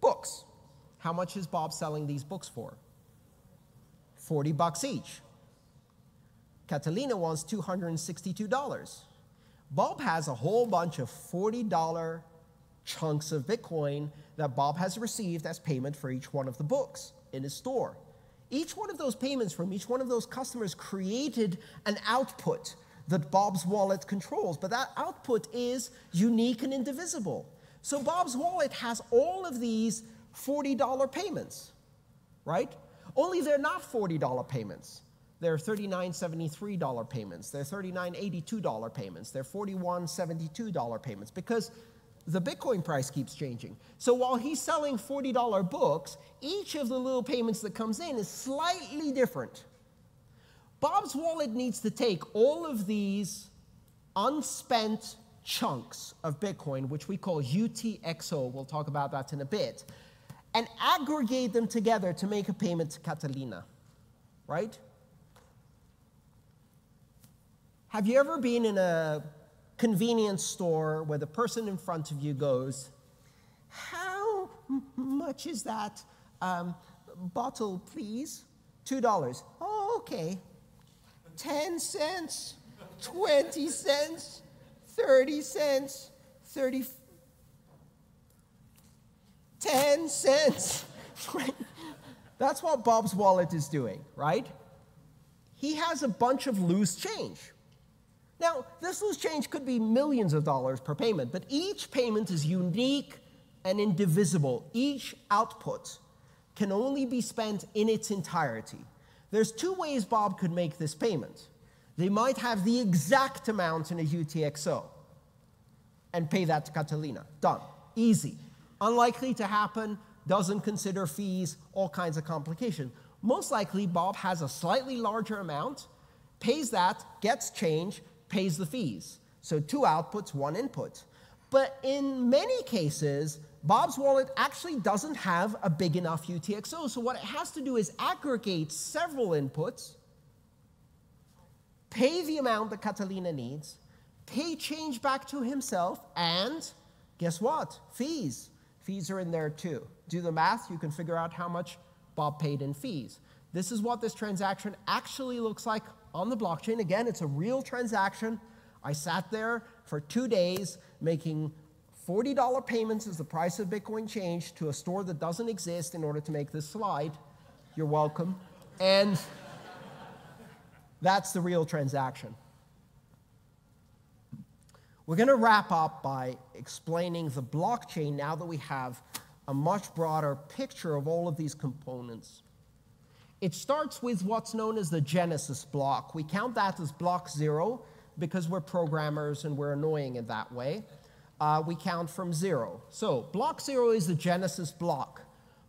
Books. How much is Bob selling these books for? 40 bucks each. Catalina wants $262. Bob has a whole bunch of $40 chunks of Bitcoin that Bob has received as payment for each one of the books in his store. Each one of those payments from each one of those customers created an output that Bob's wallet controls, but that output is unique and indivisible. So Bob's wallet has all of these $40 payments, right? Only they're not $40 payments. They're $39.73 payments. They're $39.82 payments. They're $41.72 payments because the Bitcoin price keeps changing. So while he's selling $40 books, each of the little payments that comes in is slightly different. Bob's wallet needs to take all of these unspent chunks of Bitcoin, which we call UTXO, we'll talk about that in a bit, and aggregate them together to make a payment to Catalina, right? Have you ever been in a convenience store where the person in front of you goes, How much is that um, bottle, please? $2. Oh, okay. 10 cents, 20 cents, 30 cents, 30, 10 cents. *laughs* That's what Bob's wallet is doing, right? He has a bunch of loose change. Now, this loose change could be millions of dollars per payment, but each payment is unique and indivisible. Each output can only be spent in its entirety. There's two ways Bob could make this payment. They might have the exact amount in a UTXO and pay that to Catalina. Done. Easy. Unlikely to happen, doesn't consider fees, all kinds of complication. Most likely, Bob has a slightly larger amount, pays that, gets change, pays the fees. So two outputs, one input. But in many cases, Bob's wallet actually doesn't have a big enough UTXO. So what it has to do is aggregate several inputs, pay the amount that Catalina needs, pay change back to himself, and guess what? Fees. Fees are in there too. Do the math, you can figure out how much Bob paid in fees. This is what this transaction actually looks like on the blockchain. Again, it's a real transaction. I sat there for two days making $40 payments as the price of Bitcoin changed to a store that doesn't exist in order to make this slide. You're welcome. And that's the real transaction. We're going to wrap up by explaining the blockchain now that we have a much broader picture of all of these components. It starts with what's known as the Genesis block. We count that as block zero because we're programmers and we're annoying in that way. Uh, we count from zero. So block zero is the Genesis block.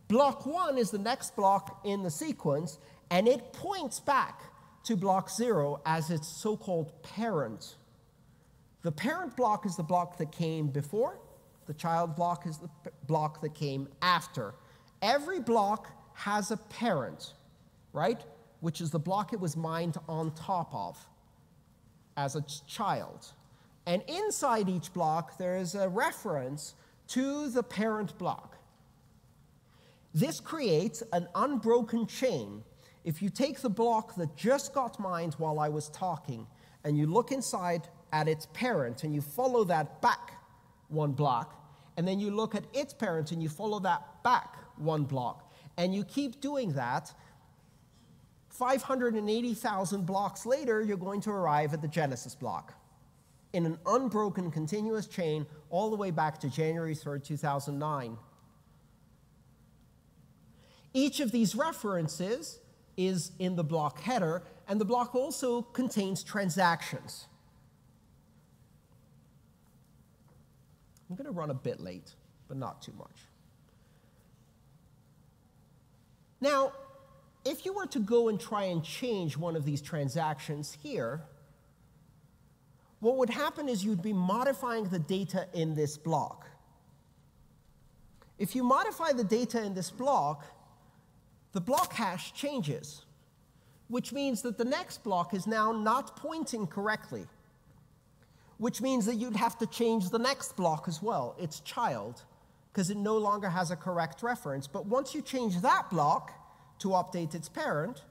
Block one is the next block in the sequence, and it points back to block zero as its so called parent. The parent block is the block that came before, the child block is the block that came after. Every block has a parent right? Which is the block it was mined on top of as a child. And inside each block, there is a reference to the parent block. This creates an unbroken chain. If you take the block that just got mined while I was talking and you look inside at its parent and you follow that back one block, and then you look at its parent and you follow that back one block, and you keep doing that, 580,000 blocks later, you're going to arrive at the Genesis block in an unbroken continuous chain all the way back to January 3rd, 2009. Each of these references is in the block header, and the block also contains transactions. I'm going to run a bit late, but not too much. Now, if you were to go and try and change one of these transactions here, what would happen is you'd be modifying the data in this block. If you modify the data in this block, the block hash changes, which means that the next block is now not pointing correctly, which means that you'd have to change the next block as well, its child, because it no longer has a correct reference. But once you change that block, to update its parent,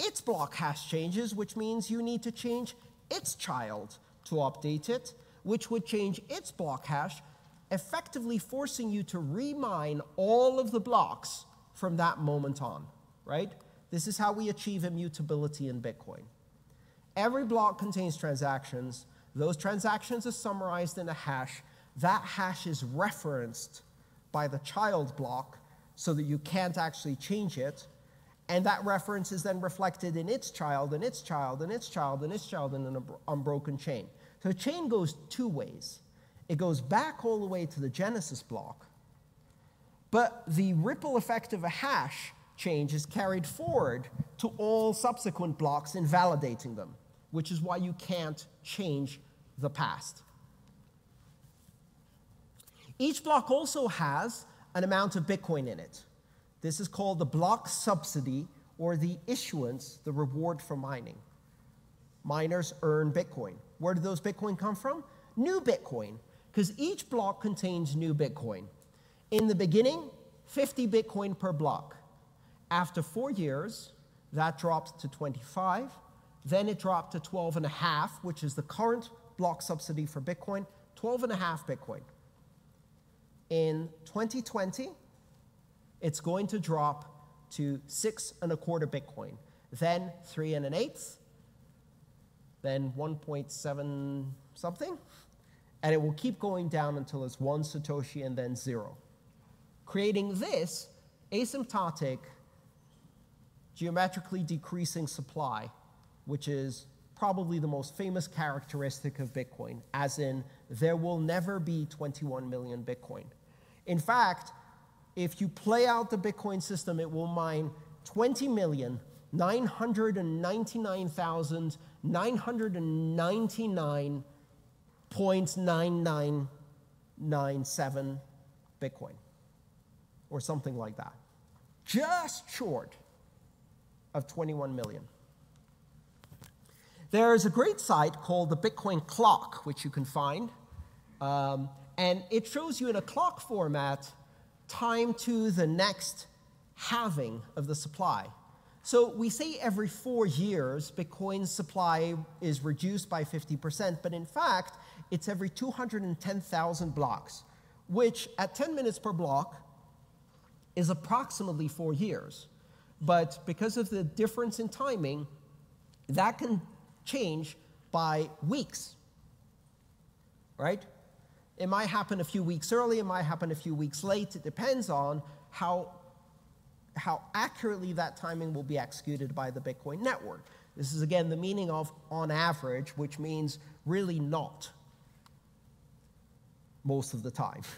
its block hash changes, which means you need to change its child to update it, which would change its block hash, effectively forcing you to remine all of the blocks from that moment on, right? This is how we achieve immutability in Bitcoin. Every block contains transactions. Those transactions are summarized in a hash. That hash is referenced by the child block so that you can't actually change it. And that reference is then reflected in its child, and its child, and its child, and its child in an unbroken chain. So a chain goes two ways. It goes back all the way to the Genesis block, but the ripple effect of a hash change is carried forward to all subsequent blocks, invalidating them, which is why you can't change the past. Each block also has an amount of Bitcoin in it. This is called the block subsidy or the issuance, the reward for mining. Miners earn Bitcoin. Where do those Bitcoin come from? New Bitcoin, because each block contains new Bitcoin. In the beginning, 50 Bitcoin per block. After four years, that dropped to 25. Then it dropped to 12 and a half, which is the current block subsidy for Bitcoin, 12 and a half Bitcoin. In 2020, it's going to drop to six and a quarter Bitcoin, then three and an eighth, then 1.7 something, and it will keep going down until it's one Satoshi and then zero. Creating this asymptotic geometrically decreasing supply, which is probably the most famous characteristic of Bitcoin, as in, there will never be 21 million Bitcoin. In fact, if you play out the Bitcoin system, it will mine 20 million. 999,999.9997 Bitcoin, or something like that. Just short of 21 million. There's a great site called the Bitcoin Clock, which you can find. Um, and it shows you in a clock format time to the next halving of the supply. So we say every four years, Bitcoin's supply is reduced by 50%, but in fact, it's every 210,000 blocks, which at 10 minutes per block is approximately four years. But because of the difference in timing, that can change by weeks, right? It might happen a few weeks early, it might happen a few weeks late. It depends on how, how accurately that timing will be executed by the Bitcoin network. This is again the meaning of on average, which means really not most of the time. *laughs*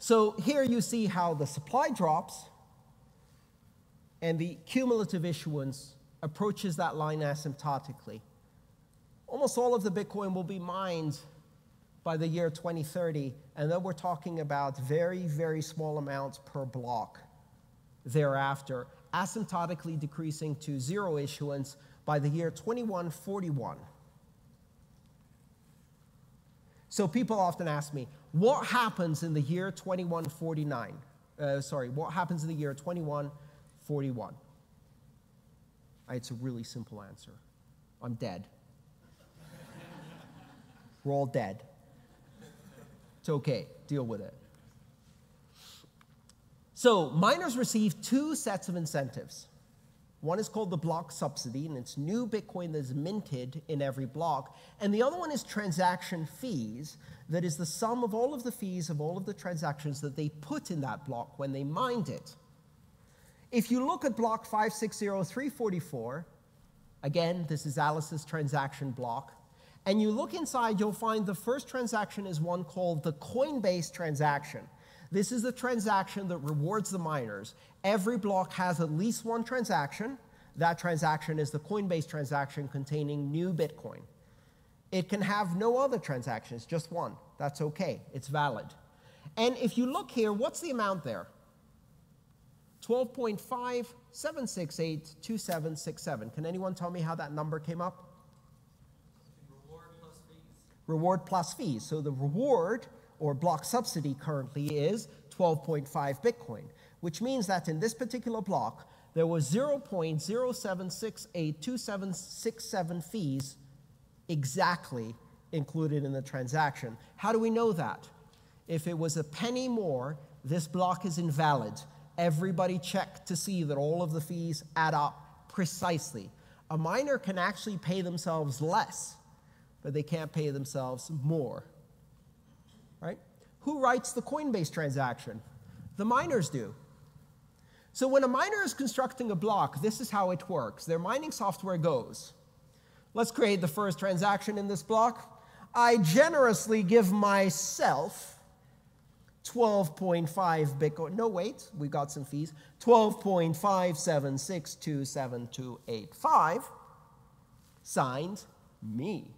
So here you see how the supply drops and the cumulative issuance approaches that line asymptotically. Almost all of the Bitcoin will be mined by the year 2030, and then we're talking about very, very small amounts per block thereafter, asymptotically decreasing to zero issuance by the year 2141. So people often ask me, what happens in the year 2149? Uh, sorry, what happens in the year 2141? It's a really simple answer. I'm dead. We're all dead. It's okay, deal with it. So, miners receive two sets of incentives. One is called the block subsidy, and it's new Bitcoin that's minted in every block. And the other one is transaction fees, that is the sum of all of the fees of all of the transactions that they put in that block when they mined it. If you look at block 560344, again, this is Alice's transaction block, and you look inside, you'll find the first transaction is one called the Coinbase transaction. This is the transaction that rewards the miners. Every block has at least one transaction. That transaction is the Coinbase transaction containing new Bitcoin. It can have no other transactions, just one. That's okay, it's valid. And if you look here, what's the amount there? 12.57682767. Can anyone tell me how that number came up? Reward plus fees. Reward plus fees. So the reward or block subsidy currently is 12.5 Bitcoin, which means that in this particular block, there was 0.07682767 fees exactly included in the transaction. How do we know that? If it was a penny more, this block is invalid. Everybody checked to see that all of the fees add up precisely. A miner can actually pay themselves less, but they can't pay themselves more. Right? Who writes the Coinbase transaction? The miners do. So when a miner is constructing a block, this is how it works. Their mining software goes. Let's create the first transaction in this block. I generously give myself 12.5 Bitcoin. No, wait, we got some fees. 12.57627285. Signed, me.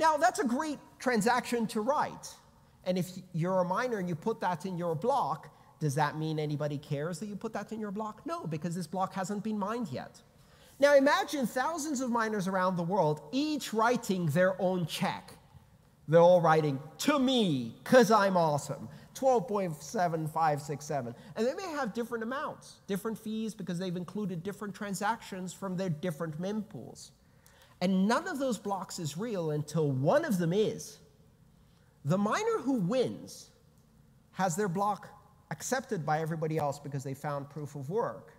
Now, that's a great transaction to write. And if you're a miner and you put that in your block, does that mean anybody cares that you put that in your block? No, because this block hasn't been mined yet. Now imagine thousands of miners around the world, each writing their own check. They're all writing to me, because I'm awesome. 12.7567. And they may have different amounts, different fees, because they've included different transactions from their different mempools. And none of those blocks is real until one of them is. The miner who wins has their block accepted by everybody else because they found proof of work.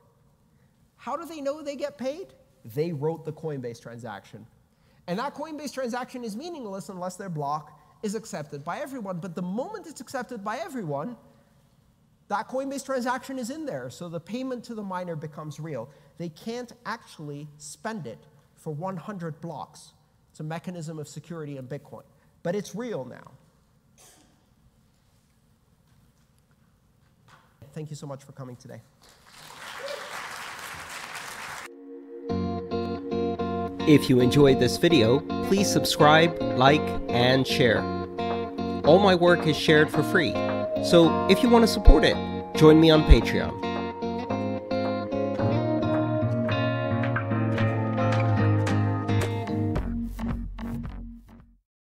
How do they know they get paid? They wrote the Coinbase transaction. And that Coinbase transaction is meaningless unless their block is accepted by everyone. But the moment it's accepted by everyone, that Coinbase transaction is in there. So the payment to the miner becomes real. They can't actually spend it for 100 blocks. It's a mechanism of security in Bitcoin. But it's real now. Thank you so much for coming today. If you enjoyed this video, please subscribe, like, and share. All my work is shared for free, so if you want to support it, join me on Patreon.